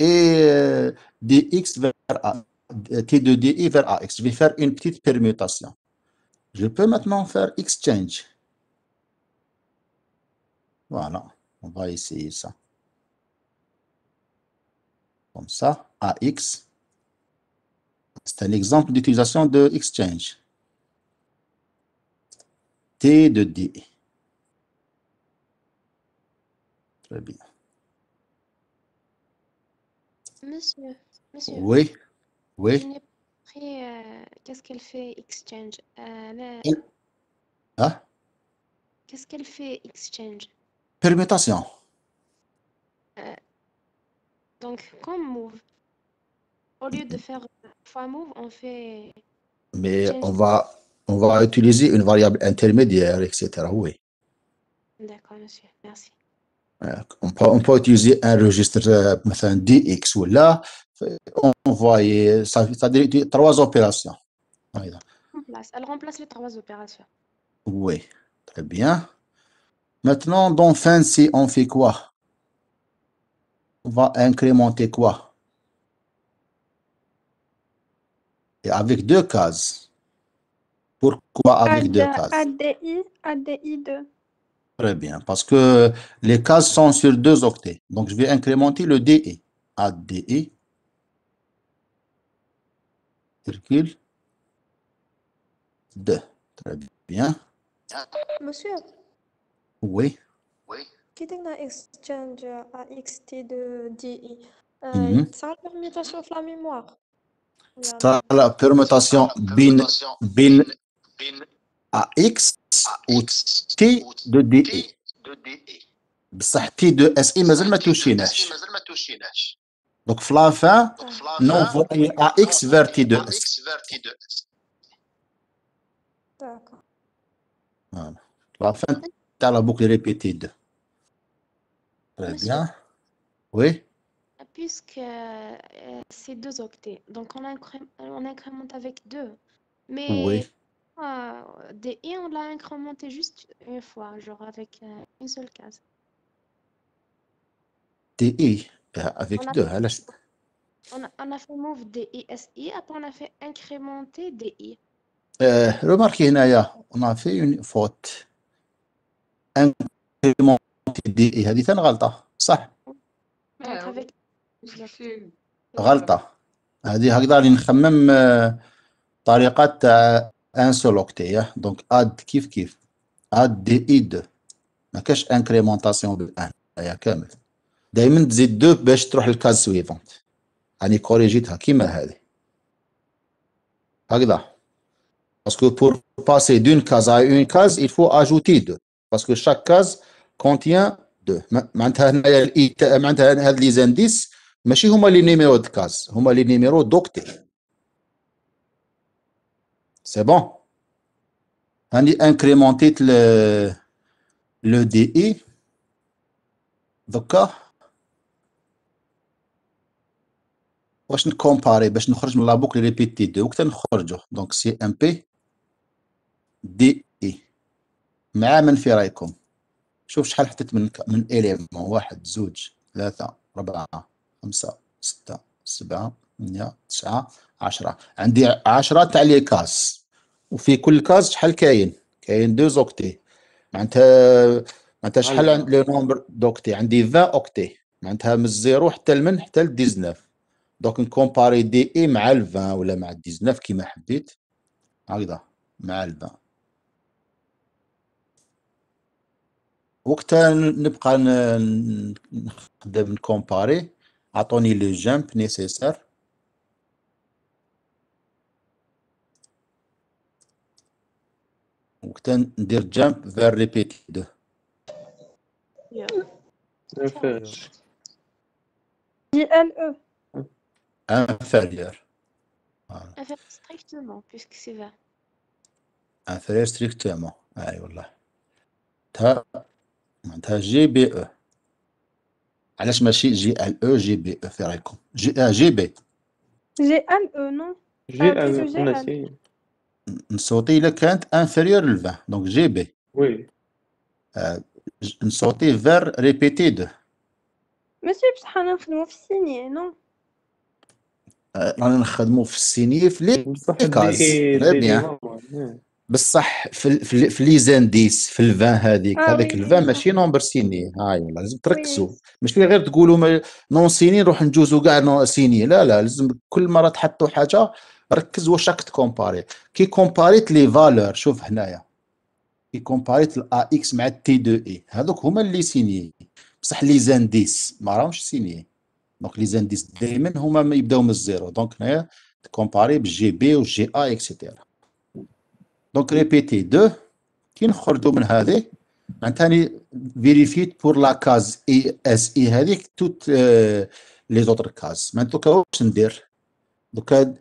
euh, DX vers A, T de DE vers AX. Je vais faire une petite permutation. Je peux maintenant faire exchange. Voilà, on va essayer ça. Comme ça, AX. C'est un exemple d'utilisation de exchange. T de D. Très bien. Monsieur, monsieur, Oui, oui. euh, qu'est-ce qu'elle fait exchange? Euh, Hein? qu'est-ce qu'elle fait exchange? Permutation. Euh, donc, comme move, au lieu de faire fois move, on fait Mais exchange. on va, on va utiliser une variable intermédiaire, etc. Oui. D'accord, monsieur, merci. On peut, on peut utiliser un registre euh, مثلا DX ولا envoyer ça, ça dit trois opérations. هيدا. remplace. Elle remplace les trois opérations. Oui, très bien. Maintenant, dans Fancy, on fait quoi On va incrémenter quoi Et avec deux cases. Pourquoi avec deux Add, cases ADI, ADI2. Très bien, parce que les cases sont sur deux octets. Donc, je vais incrémenter le DE. ADE. Circule. 2. Très bien. Monsieur? Oui. Quitting the exchange AXT de DE. Euh, mm -hmm. Ça la permutation de la mémoire. Ça la permutation bin, bin, bin AX ou T de DE. بصح T de SI مازال ما توشيناش. Donc, في la fin, n'envoyer AX vers T de S. D'accord. Voilà. La fin, tu as la boucle répétée 2. Très Monsieur. bien. Oui. Puisque euh, c'est deux octets, donc on, incré- on incrémente avec deux. Mais Oui. euh, des i, on l'a incrémenté juste une fois, genre avec euh, une seule case. TI euh, avec On a 2. fait- On a, on a fait move DI, SI, après on a fait incrémenter DI. Euh, remarquez هنايا on a fait une faute. Incrémenter DE هذه ثاني غلطة صح Donc avec غلطة هذه هكذا اللي نخمم آه، طريقة تاع ان سول اوكتي دونك اد كيف كيف اد دي اي 2 ما كاش انكريمونطاسيون بالان هيا كامل دائما تزيد 2 باش تروح للكاز سويفونت يعني كوريجيتها كيما هذه هكذا Parce que pour passer d'une case à une case, il faut ajouter deux. Parce que chaque case contient deux. م- معناتها هنايا الاي تا- معناتها هاد لي زانديس ماشي هما لي نيميرو د كاز هما لي نيميرو دوكتي سي بون هاني انكريمونتيت لو دي اي دوكا واش نكومباري باش نخرج من لا بوكل ريبيتي دو وقت نخرجوا دونك سي ام بي دي اي مع من في رايكم شوف شحال حطيت من من اليمون واحد زوج ثلاثة أربعة خمسة ستة سبعة ثمانية تسعة عشرة. عندي عشرة تاع لي كاس. وفي كل كاس شحال كاين؟ كاين دو زوكتي. معناتها معناتها شحال عند لو نومبر دوكتي؟ عندي 20 أوكتي. معناتها من الزيرو حتى لمن حتى ل 19 دونك نكومباري دي اي مع ال 20 ولا مع ال 19 كيما حبيت. هكذا مع ال 20 وقتها نبقى ن- نخدم نكومباري. عطوني لو جامب نيسيسار. وقتها ندير جامب فير ريبيتي دو JLE. inférieur Avec strictement, puisque c'est 20. inférieur strictement اي والله معناتها معناتها جي بي او علاش ماشي جي ال او جي بي او في رايكم جي آه جي بي GLE, non جي Ah, plutôt انا GL. سي نصوتي إلا كانت انفيريور ل 20 دونك جي بي. وي. نصوتي فير ريبيتي دو ماشي بصح حنا نخدمو في السيني نو رانا نخدمو في السيني في لي كاز تري بيان بصح في في, لي زانديس في الفان هذيك آه هذاك الفان ماشي نومبر سيني. هاي والله لازم تركزوا ماشي غير تقولوا ما- نون سيني نروح نجوزوا كاع نون سيني. لا لا لازم كل مرة تحطوا حاجة ركز واش راك تكومباري. كي كومباريت لي فالور شوف هنايا. كي كومباريت الا إكس مع تي دو اي هذوك هما اللي سيني بصح لي زانديس. ما راهمش سيني دونك لي زانديس دائما هما ما يبداو من الزيرو. دونك هنايا تكومباري بالجي بي والجي اي اكسيتيرا دونك ريبيتي دو كي نخرجوا من هذه معناتها فيريفيت بور لا كاز اي اس اي هذيك توت لي زوتر كاز معناتها واش ندير. دوكا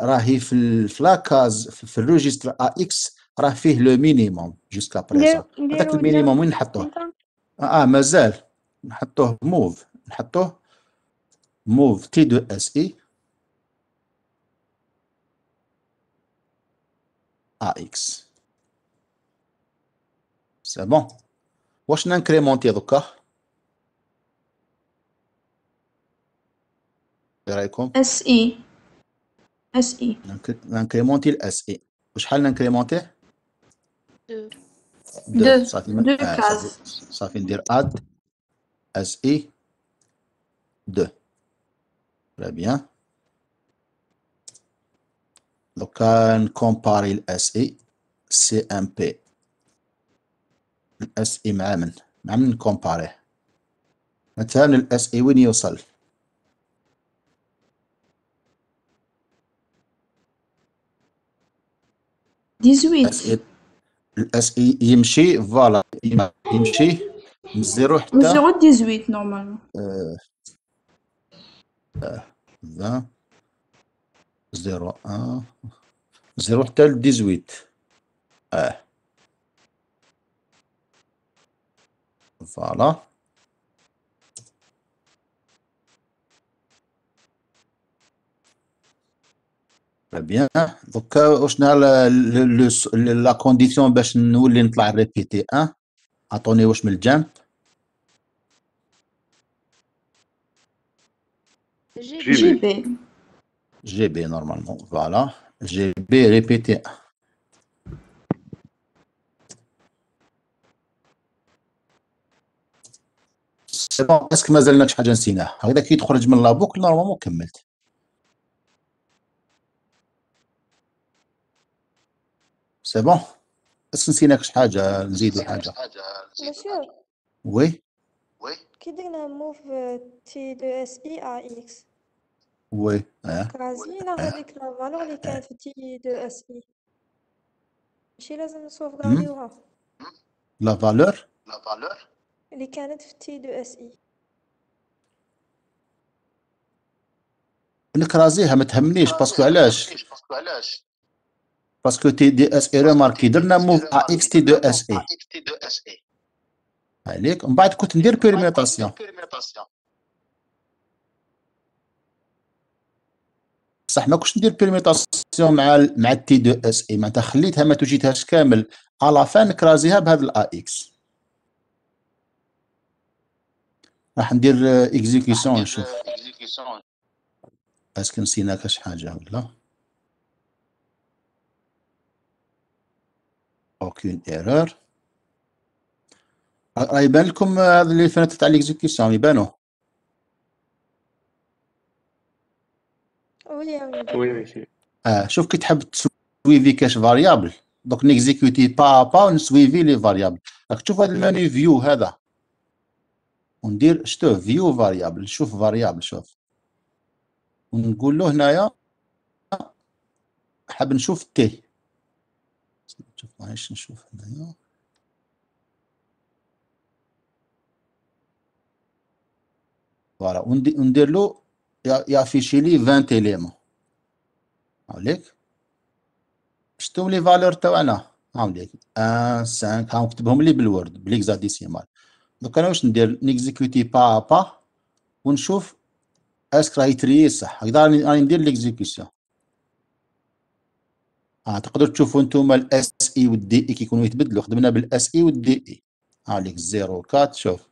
راهي في ال- في الريجستر ا إكس راه فيه لو مينيموم جوسكا بريزون. هذاك المينيموم وين نحطوه؟ أنت؟ آه, آه مازال. نحطوه موف. نحطوه موف تي دو اس اي ا إكس سي بون واش نانكريمونتي دوكا. إيه رايكم اس اي اس اي نانكريمونتي الاس اي وشحال نانكريمونتيه دو دو صافي دو كاز صافي صافي ندير اد اس اي دو تري بيان دوكا نكومباري الاس اي سي ام بي الاس اي مع من مع من نكومباريه مثلا الاس اي وين يوصل؟ 18 الاس اي الاس اي يمشي فوالا يمشي من زيرو حتى من 0 18 نورمالمون. آه، آه، 20 زيرو ان زيرو حتى ل 18 آه. فوالا. بيان دوكا واش وشنا لا كونديسيون باش نولي نطلع ريبيتي ان عطوني واش من الجام جي بي جي بي نورمالمون فوالا جي بي ريبيتي ان سي بون اسك مازال ناتش حاجة نسيناها هكذا كي تخرج من لابوك نورمالمون كملت سي بون بس نسيناك شي حاجة. نزيدو حاجة. مسيو وي. كي درنا موف تي دو اس اي ا إكس وي. آه. كرازينا هذيك لا فالور اللي كانت في تي دو اس اي ماشي لازم. نسوفغارديوها لا فالور اللي كانت في تي دو اس اي نكرازيها ما تهمنيش باسكو علاش؟ باسكو تي دي اس اي ريماركي درنا موف ا إكس تي دو اس اي عليك ومن بعد كنت ندير بيرميتاسيون بصح ما كنتش ندير بيرميتاسيون مع مع التي دو اس اي معناتها خليتها ما توجيتهاش كامل على فان نكرازيها بهذا الا إكس راح ندير اكزيكيسيون نشوف اسكو نسينا كاش حاجة ولا اوكين إيرور. راه يبان لكم هذا اللي فات تاع ليكزيكيسيون يبانوا وي وي آه شوف كي تحب تسويفي كاش فاريابل دوك نيكزيكوتي با با ونسويفي لي فاريابل راك تشوف هذا الماني فيو هذا. وندير شتو؟ فيو فاريابل شوف فاريابل شوف. ونقول له هنايا حاب نشوف تي شوف معليش نشوف هنايا فوالا وندي- وندير له يا- يافيشي لي 20 اليمون هاوليك. شتو لي فالور تاعنا هاوليك. 1 5 ها نكتبهم لي بالورد بليكزاديسيمال دوك أنا واش ندير؟ نيكزيكوتي با با ونشوف أسك راهي تريي صح. هكذا راني ندير ليكزيكسيون آه تقدروا تشوفوا أنتم الاس اي والدي اي كيكونوا يتبدلوا خدمنا بالاس اي والدي اي هاوليك 0 4 شوف.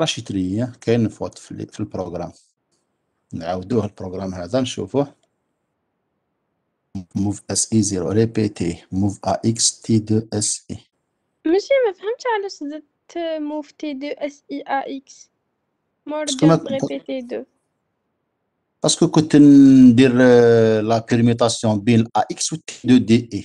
يتري ها؟ كاين فوت في, ال- في البروغرام. نعاودوه البروغرام هذا نشوفوه. موف اس اي 0 ريبيتي موف ا إكس تي 2 اس اي ماشي ما فهمتش علاش زدت موف تي دو اس اي ا إكس مور جاست ريبيتي دو باسكو كنت ندير آه، لا بيرميتاسيون بين ا إكس و تي 2 دي اي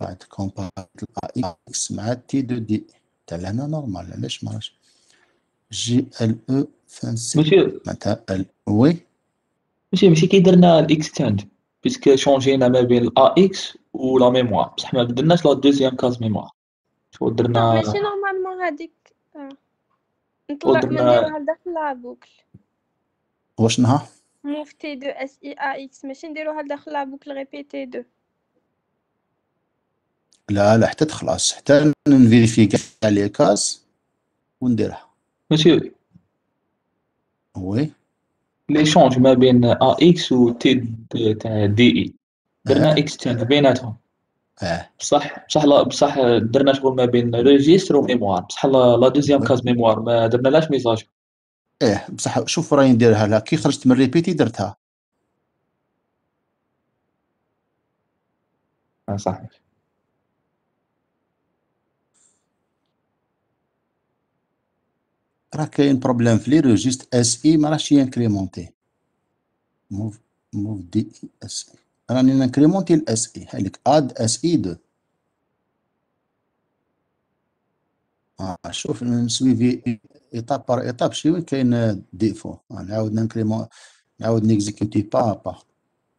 بعد كومباريت الاي إكس مع تي 2 دي تاع لهنا نورمال علاش ما راش جي ال أو فان سي معناتها ال وي ماشي ماشي كي درنا الاكستند بيسك شونجينا ما بين الا إكس و لا ميموار بصح ما بدلناش لا دوزيام كاز ميموار شو درنا ماشي نورمالمون هاديك. شو نطلع نديروها لداخل لا بوكل واش نها موف تي دو اس اي ا إكس ماشي نديروها لداخل لا بوكل ريبيتي دو لا لا حتى تخلص حتى نفيريفي كاع لي كاز ونديرها. ماشي وي. ليشونج ما بين ا إكس و تي تاع دي اي درنا آه اكستند بيناتهم آه بصح بصح لا بصح درنا شغل ما بين ريجيستر و ميموار بصح لا لا دوزيام كاز ميموار ما درنالاش ميزاج إيه بصح شوف راني نديرها لها كي خرجت من ريبيتي درتها آه راه كاين بروبليم في لي روجيست اس اي ما راهش ينكريمونتي موف موف دي اي اس اي راني نكريمونتي الاس اي هالك اد اس اي 2 آه شوف نسويفي ايتاب بار ايتاب شي وين كاين ديفو آه نعاود نكريمون نعاود نيكزيكوتي با با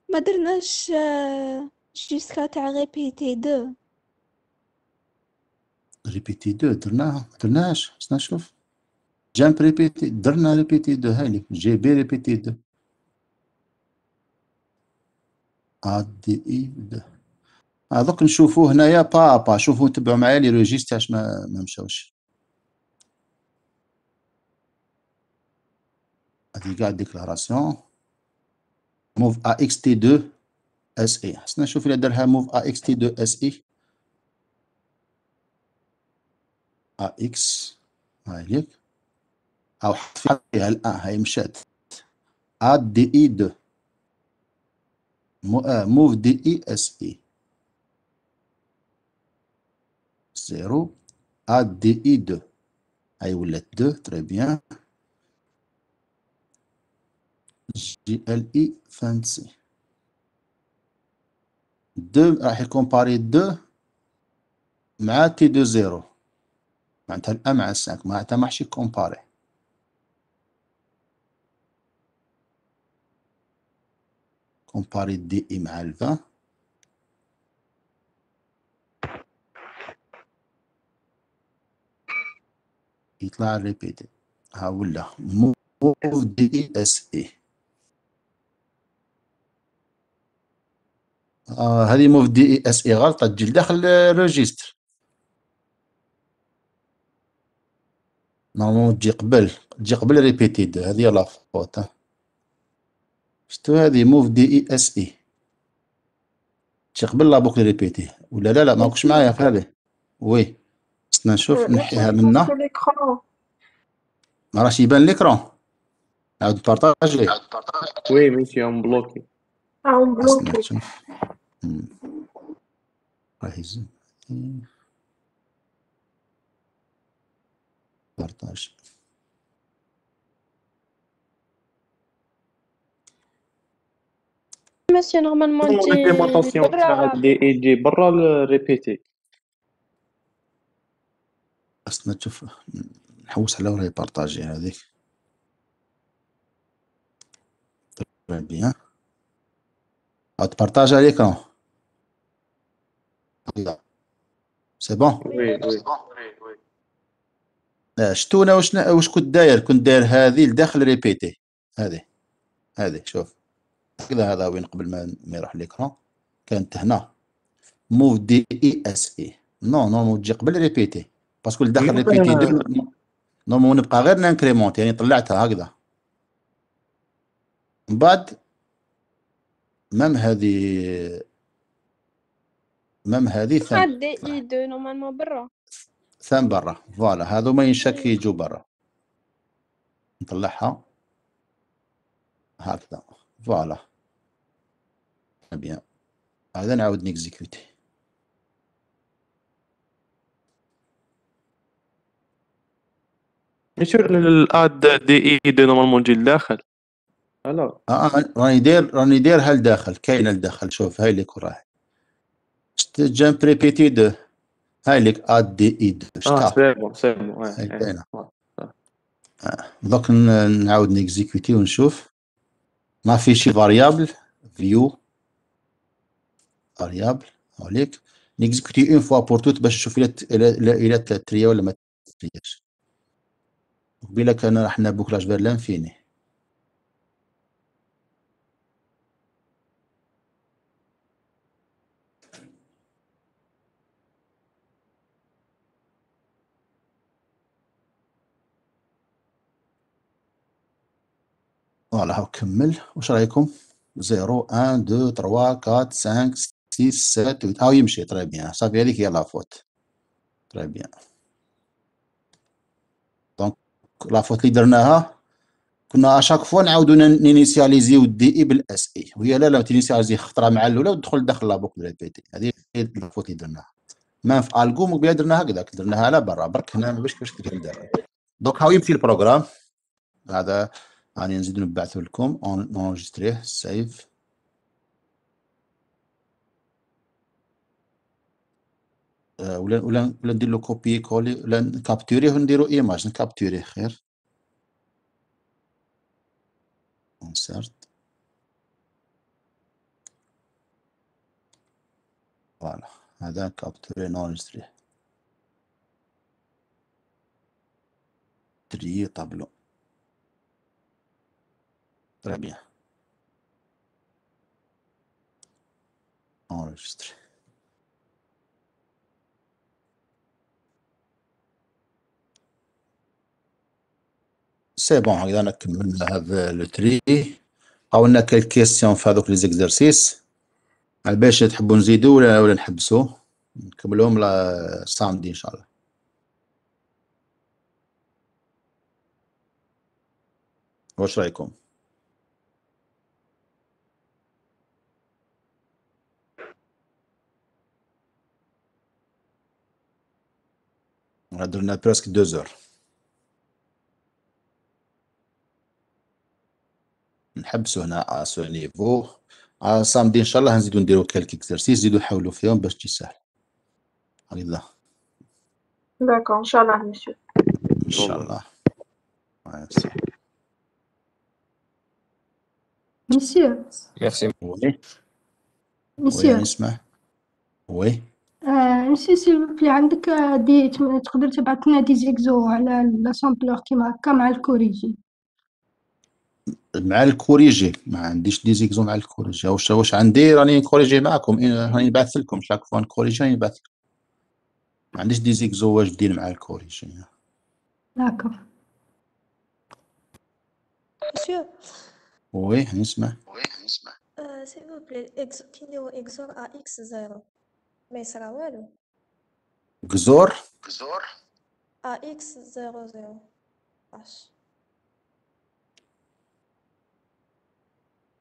ما درناش جيسكا تاع ريبيتي دو ريبيتي 2 درناها. ما درناهاش. خصنا نشوف. جامب ريبيتي درنا ريبيتي 2 هالي جي بي ريبيتي 2 اد دي إي 2 آه دوك نشوفو هنايا با با شوفو نتبعو معايا لي روجيست علاش ما ما مشاوش. هادي كاع ديكلاراسيون. موف أ إكس تي 2 إس إي. خصنا نشوف إلا دارها موف أ إكس تي 2 إس إي. أ إكس هاي ليك. أو حط فيها الان هاي مشات. اد دي اي 2 مو آه موف دي اي اس اي زيرو اد دي اي 2 هاي ولات 2 تري بيان جي ال اي فانسي 2 راح يكومباري 2 مع تي 2 0 معناتها الان مع 5 معناتها ما راحش يكومباري كومباري دي اي مع ال 20 يطلع ريبيتي ها ولا موف دي اس اي آه هذه موف دي اي اس اي غلطه تجي لداخل الريجستر نورمالمون تجي قبل. تجي قبل ريبيتي دو هذه لا فوت. شتو هذه موف دي اي اس اي؟ تجي قبل لا بوكل ريبيتي. ولا لا لا ماكوش معايا في هذه. وي خصنا نشوف نحيها منا. sur l'écran. ما راهش يبان ليكرون نعاود نبارطاجي. وي ميسي ام بلوكي. نشوف. مم. راه يزن بارطاج مسيو نورمالمون انت ليمبليمونطاسيون تاع برا دي اي دي برا الريبيتي خاصنا تشوف نحوس على وراي بارطاجي هذيك تري بيان تبارطاج على l'écran سي بون وي وي شتو أنا واش واش كنت داير؟ كنت داير هذه لداخل ريبيتي. هذه هذه شوف. هكذا هذا وين قبل ما ما يروح ليكرون. كانت هنا. موف دي اي اس اي نو نو تجي قبل ريبيتي. باسكو لداخل ممكن ريبيتي دو نورمالمون نبقى غير نانكريمونت يعني طلعتها هكذا. من بعد مام هذه مام هذه ثم دي اي دو نورمالمون برا. ثم برا. فوالا هذو ما ينشك يجوا برا. نطلعها. هكذا. فوالا. بيان هذا نعاود نكزيكوتي ماشي الاد دي إي دي نورمالمون تجي لداخل. لا آه آه، راني داير راني دايرها لداخل كاينة لداخل شوف هاي وراهي شت جامب ريبيتي دو. هاي لك آد دي إي دو. آه سي بون سي بون هاي وي كاينة. دوك نعاود نكزيكوتي ونشوف. نافيشي فاريابل فيو فاريابل هوليك. نكزيكوتي اون فوا بور توت باش نشوف إلا ت- الا الا إلا تريا ولا ما ترياش قبيله كان حنا بوكلاج فير لانفيني فوالا هاو كمل واش رايكم 0 1 2 3 4 5 6 6 7 tu... Ah, oui, monsieur, très bien. Ça veut dire qu'il y a. اللي درناها كنا اشاك فوا نعاودو نينيسياليزيو الدي اي بالاس اي وهي لا لا تينيسياليزي خطره مع الاولى ودخل داخل لا بوك بي تي هذه هي الفوت اللي درناها ما في الكوم مقبله درناها هكذاك درناها على برا برك هنا باش كيفاش كدير دونك هاو يمشي البروغرام هذا راني نزيد نبعثو لكم اونجستريه سيف ولا ولا ولا ندير له كوبي كولي ولا نكابتوريه ونديرو ايماج نكابتوريه خير. انسرت فوالا. هذا كابتوري نونجستريه تري طابلو Très bien. Enregistré. سي بون هكذا نكمل هذا لو تري قاولنا كالك كيسيون في هذوك لي زيكزارسيس باش تحبوا نزيدو ولا ولا نحبسو نكملوهم الساوند ان شاء الله واش رايكم On a donné presque deux heures. نحبسوا هنا على سو نيفو على سامدي إن شاء الله نزيدو نديرو كالك اكزرسيس نزيدو نحاولوا فيهم باش تجي D'accord, Inch'Allah, monsieur. إن شاء الله آه، صح. مسيو ميرسي. وي. مسيو نسمع. وي. آه مسيو سيل عندك آه، دي تقدر تبعث لنا دي زيكزو على لاسامبلور كيما هكا مع الكوريجي. مع الكوريجي. ما عنديش دي زيكزو مع الكوريجي. واش واش عندي؟ راني نكوريجي معكم. إن- راني نبعث لكم. شاك فوا نكوريجي راني نبعث لكم. ما عنديش دي زيكزو واجدين مع الكوريجي. داكور Monsieur, وي نسمع. S'il vous plaît, ex- كي نديرو اكزور ا إكس زيرو ما يصرى والو كزور ا إكس زيرو زيرو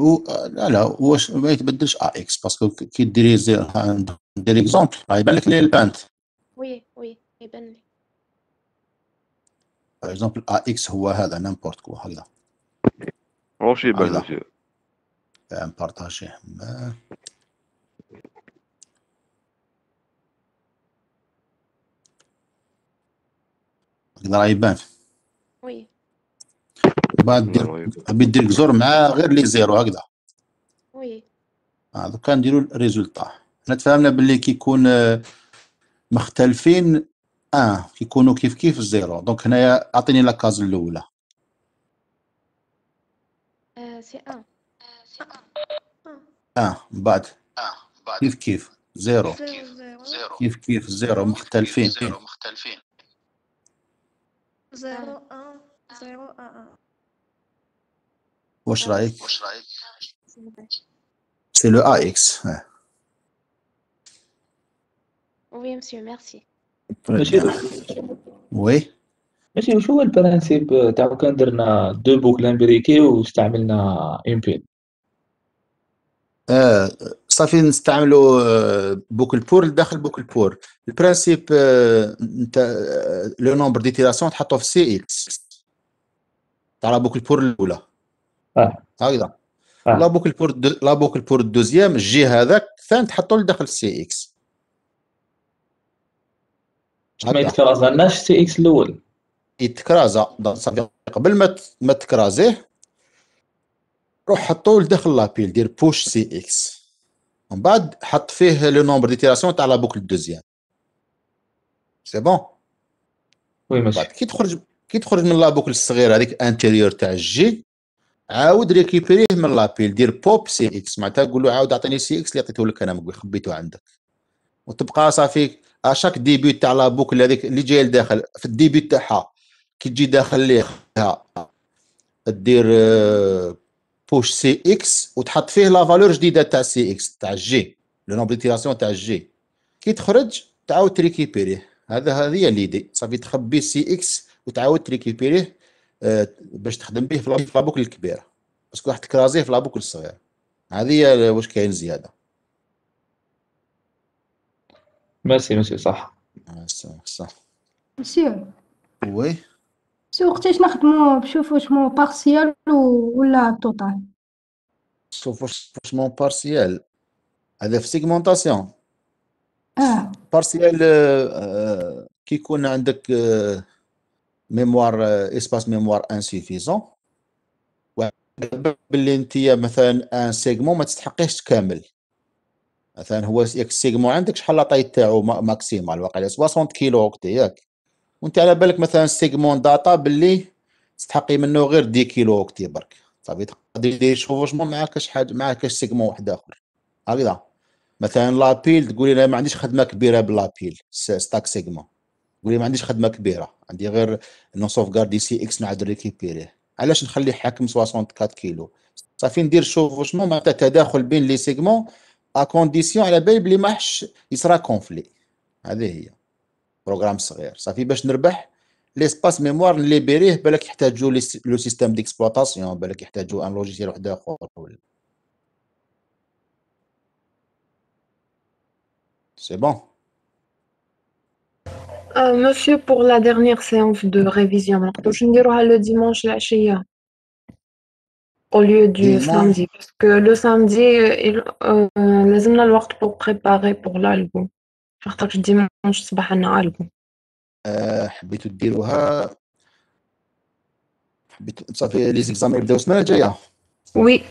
و لا لا واش ما يتبدلش ا إكس باسكو كي ديري زي دير اكزومبل راه يبان لك لي البانت وي وي يبان لي باغ اكزومبل ا إكس هو هذا نيمبورت كوا هكذا واش يبان هكذا مسيو نبارطاجيه ما هكذا راه يبان بعد دير حبيت دير كزور مع غير لي زيرو هكذا. وي. آه، دوكا نديرو الريزولتا حنا تفاهمنا باللي كيكون آه، مختلفين. آه كيكونوا كيف كيف زيرو دونك هنايا أعطيني لاكاز الأولى. آه، سي أن. آه من بعد. كيف كيف؟ زيرو. زيرو زيرو. كيف كيف زيرو؟ مختلفين. زيرو ان زيرو ان ان واش رأيك؟ سي لو آ إكس. وي مسيو ميرسي وي ماشي واش هو البرانسيب؟ تاع كان درنا دو بوكل امبريكي واستعملنا اون بين آه صافي نستعملوا آه، بوكل بور لداخل بوكل بور. البرانسيب آه، انت آه، لو نومبر ديتيراسيون تحطه في سي إكس. تاع بوكل بور الأولى. آه. هكذا. آه. لا بوكل بور دو لا بوكل بور الدوزيام الجي هذاك الثاني تحطه لداخل سي إكس. ما يتكرازناش سي إكس الأول. يتكرازا. قبل ما ما تكرازيه روح حطوه لداخل لابيل دير بوش سي إكس. ومن بعد حط فيه لو نومبر ديتيراسيون تاع لا بوكل دوزيام. سي بون وي ماشي. كي تخرج كي تخرج من لا بوكل الصغيره هذيك انتيريور تاع الجي عاود ريكيبيريه من لابيل دير بوب سي إكس. معناتها قول له عاود اعطيني سي إكس اللي عطيته لك أنا خبيته عندك. وتبقى صافي اشاك ديبي تاع لا بوكل هذيك اللي جاية لداخل في الديبي تاعها. كي تجي داخل ليها دير بوش سي إكس وتحط فيه لا فالور جديدة تاع سي إكس تاع الجي لو نومبر تاع الجي كي تخرج تعاود تريكيبيريه. هذا هذه هي ليدي. صافي تخبي سي إكس وتعاود تريكيبيريه. آه، باش تخدم به في لا- في لابوكل الكبيرة. باسكو راح تكرازيه في لابوكل الصغيره هذه هي واش كاين زيادة. ميرسي ماشي صح. آه، صح صح. مسيو وي سو وقتاش نخدمو بشوفو اسمو بارسيال ولا توتال سوف فرشمون بارسيال هذا في سيغمونطاسيون آه بارسيال آه، كي يكون عندك آه، ميموار اسباس ميموار انسيفيزون باللي انت مثلا ان سيغمون ما تستحقيهش كامل مثلا هو ياك السيغمون عندك شحال لاطاي تاعو ما- ماكسيمال واقع 60 كيلو اوكتي ياك وانت على بالك مثلا سيغمون داتا باللي تستحقي منه غير 10 كيلو اوكتي برك صافي تقدر دير شوفوجمون مع كاش حاجة مع كاش سيغمون واحد اخر هكذا مثلا لابيل تقولي لا ما عنديش خدمه كبيره باللابيل س- ستاك سيغمون تقولي ما عنديش خدمة كبيرة عندي غير نو سوفغاردي سي إكس نعاد ريكيبيريه. علاش نخلي حاكم 64 كيلو؟ صافي ندير شوفوجمون معناتها تداخل بين لي سيغمون ا كونديسيون على بالي بلي ما حش يصرا كونفلي. هذه هي. بروغرام صغير. صافي باش نربح ليسباس ميموار نليبيريه بالك يحتاجوا لي لو سيستيم ديكسبلوطاسيون بالك يحتاجوا ان لوجيسيال واحد أخر ولا. سي بون Euh, monsieur, pour la dernière séance de révision, ما نقدروش نديروها le dimanche العشية au lieu du Dimanche. samedi parce que le samedi euh, il- euh, لازمنا الوقت pour préparer pour l'algo خاطرش dimanche الصباح عندنا algo آه، حبيتوا ديروها حبيتوا صافي لي زيكزام يبداو السنه الجايه oui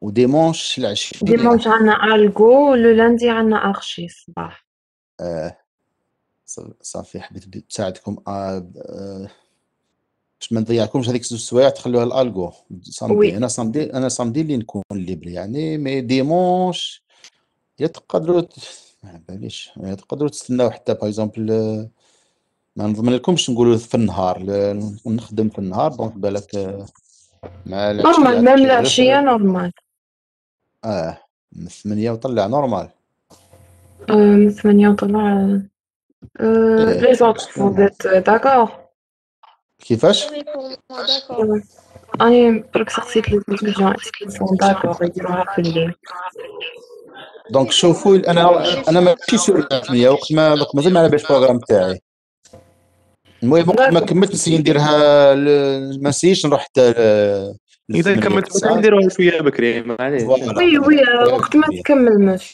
وديمونش العشيه dimanche عندنا algo le lundi عندنا archi الصباح آه، ص- صافي حبيت تساعدكم. آه، ب- آه، باش ما نضيعكمش هذيك زوج سوايع تخلوها الألغو. صامدي وي. أنا صامدي أنا صامدي اللي نكون ليبر يعني مي ديمونش يا تقدروا ما باليش يا تقدروا تستناو حتى باغ اكزومبل ما نضمن لكمش نقولوا في النهار نخدم في النهار دونك بالك آه، مع نورمال ميم في- نورمال آه من ثمانية وطلع نورمال آه، من ثمانية وطلع إيه. لي زوتر فوزيت داكوغ كيفاش؟ أني برك سقسيت لي فون داكوغ يديروها في الليل دونك شوفوا أنا أنا ماشي سور ثمانية وقت ما مازال ما على باليش البروغرام تاعي المهم وقت ما كملت نسي نديرها ما نسيش نروح حتى ل- إذا كملت. نديروها شوية بكري معليش. وي وي وقت ما تكمل ماشي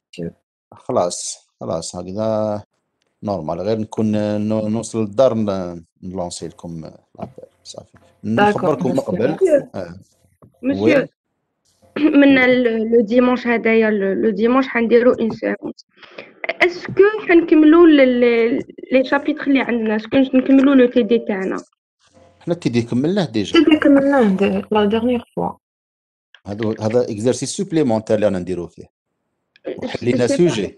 خلاص خلاص هكذا. نورمال غير نكون نوصل للدار نلونسي لكم لابيل صافي نخبركم من قبل. مسيو من ال- لو ديمونش هدايا ل- لو ديمونش حنديرو اون سيونس اسكو حنكملو لي شابيتر اللي عندنا اسكو نكملو لو تي دي تاعنا حنا تيدي كملناه ديجا كملناه دي- لا ديرنيغ فوا هذا هذا اكزرسيس سوبليمونتير اللي رانا نديرو فيه وحلينا سوجي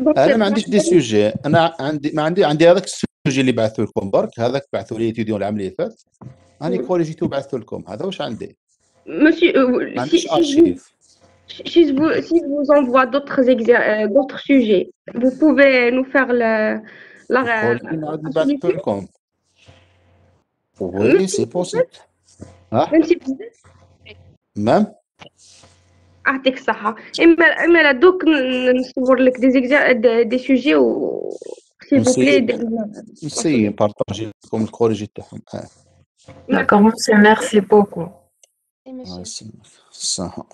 انا ما عنديش دي سوجي انا عندي ما عندي عندي هذاك السوجي اللي بعثوا لكم برك هذاك بعثوا لي تيديون العام اللي فات راني كوريجيتو بعثته لكم هذا واش عندي Monsieur, euh, ما si, عنديش si je vous, ارشيف si je vous, si je vous envoie d'autres exer- euh, d'autres sujets, vous pouvez nous faire le, la, قولي نعاود la نبعثو solution لكم وي سي بوسيبل أعطيك الصحة. إما إما دوك نصور لك دي زيكزا دي سوجي و سي بلي نسيي بارطاجي لكم الكوريجي تاعهم. داكور ميرسي بوكو الصحه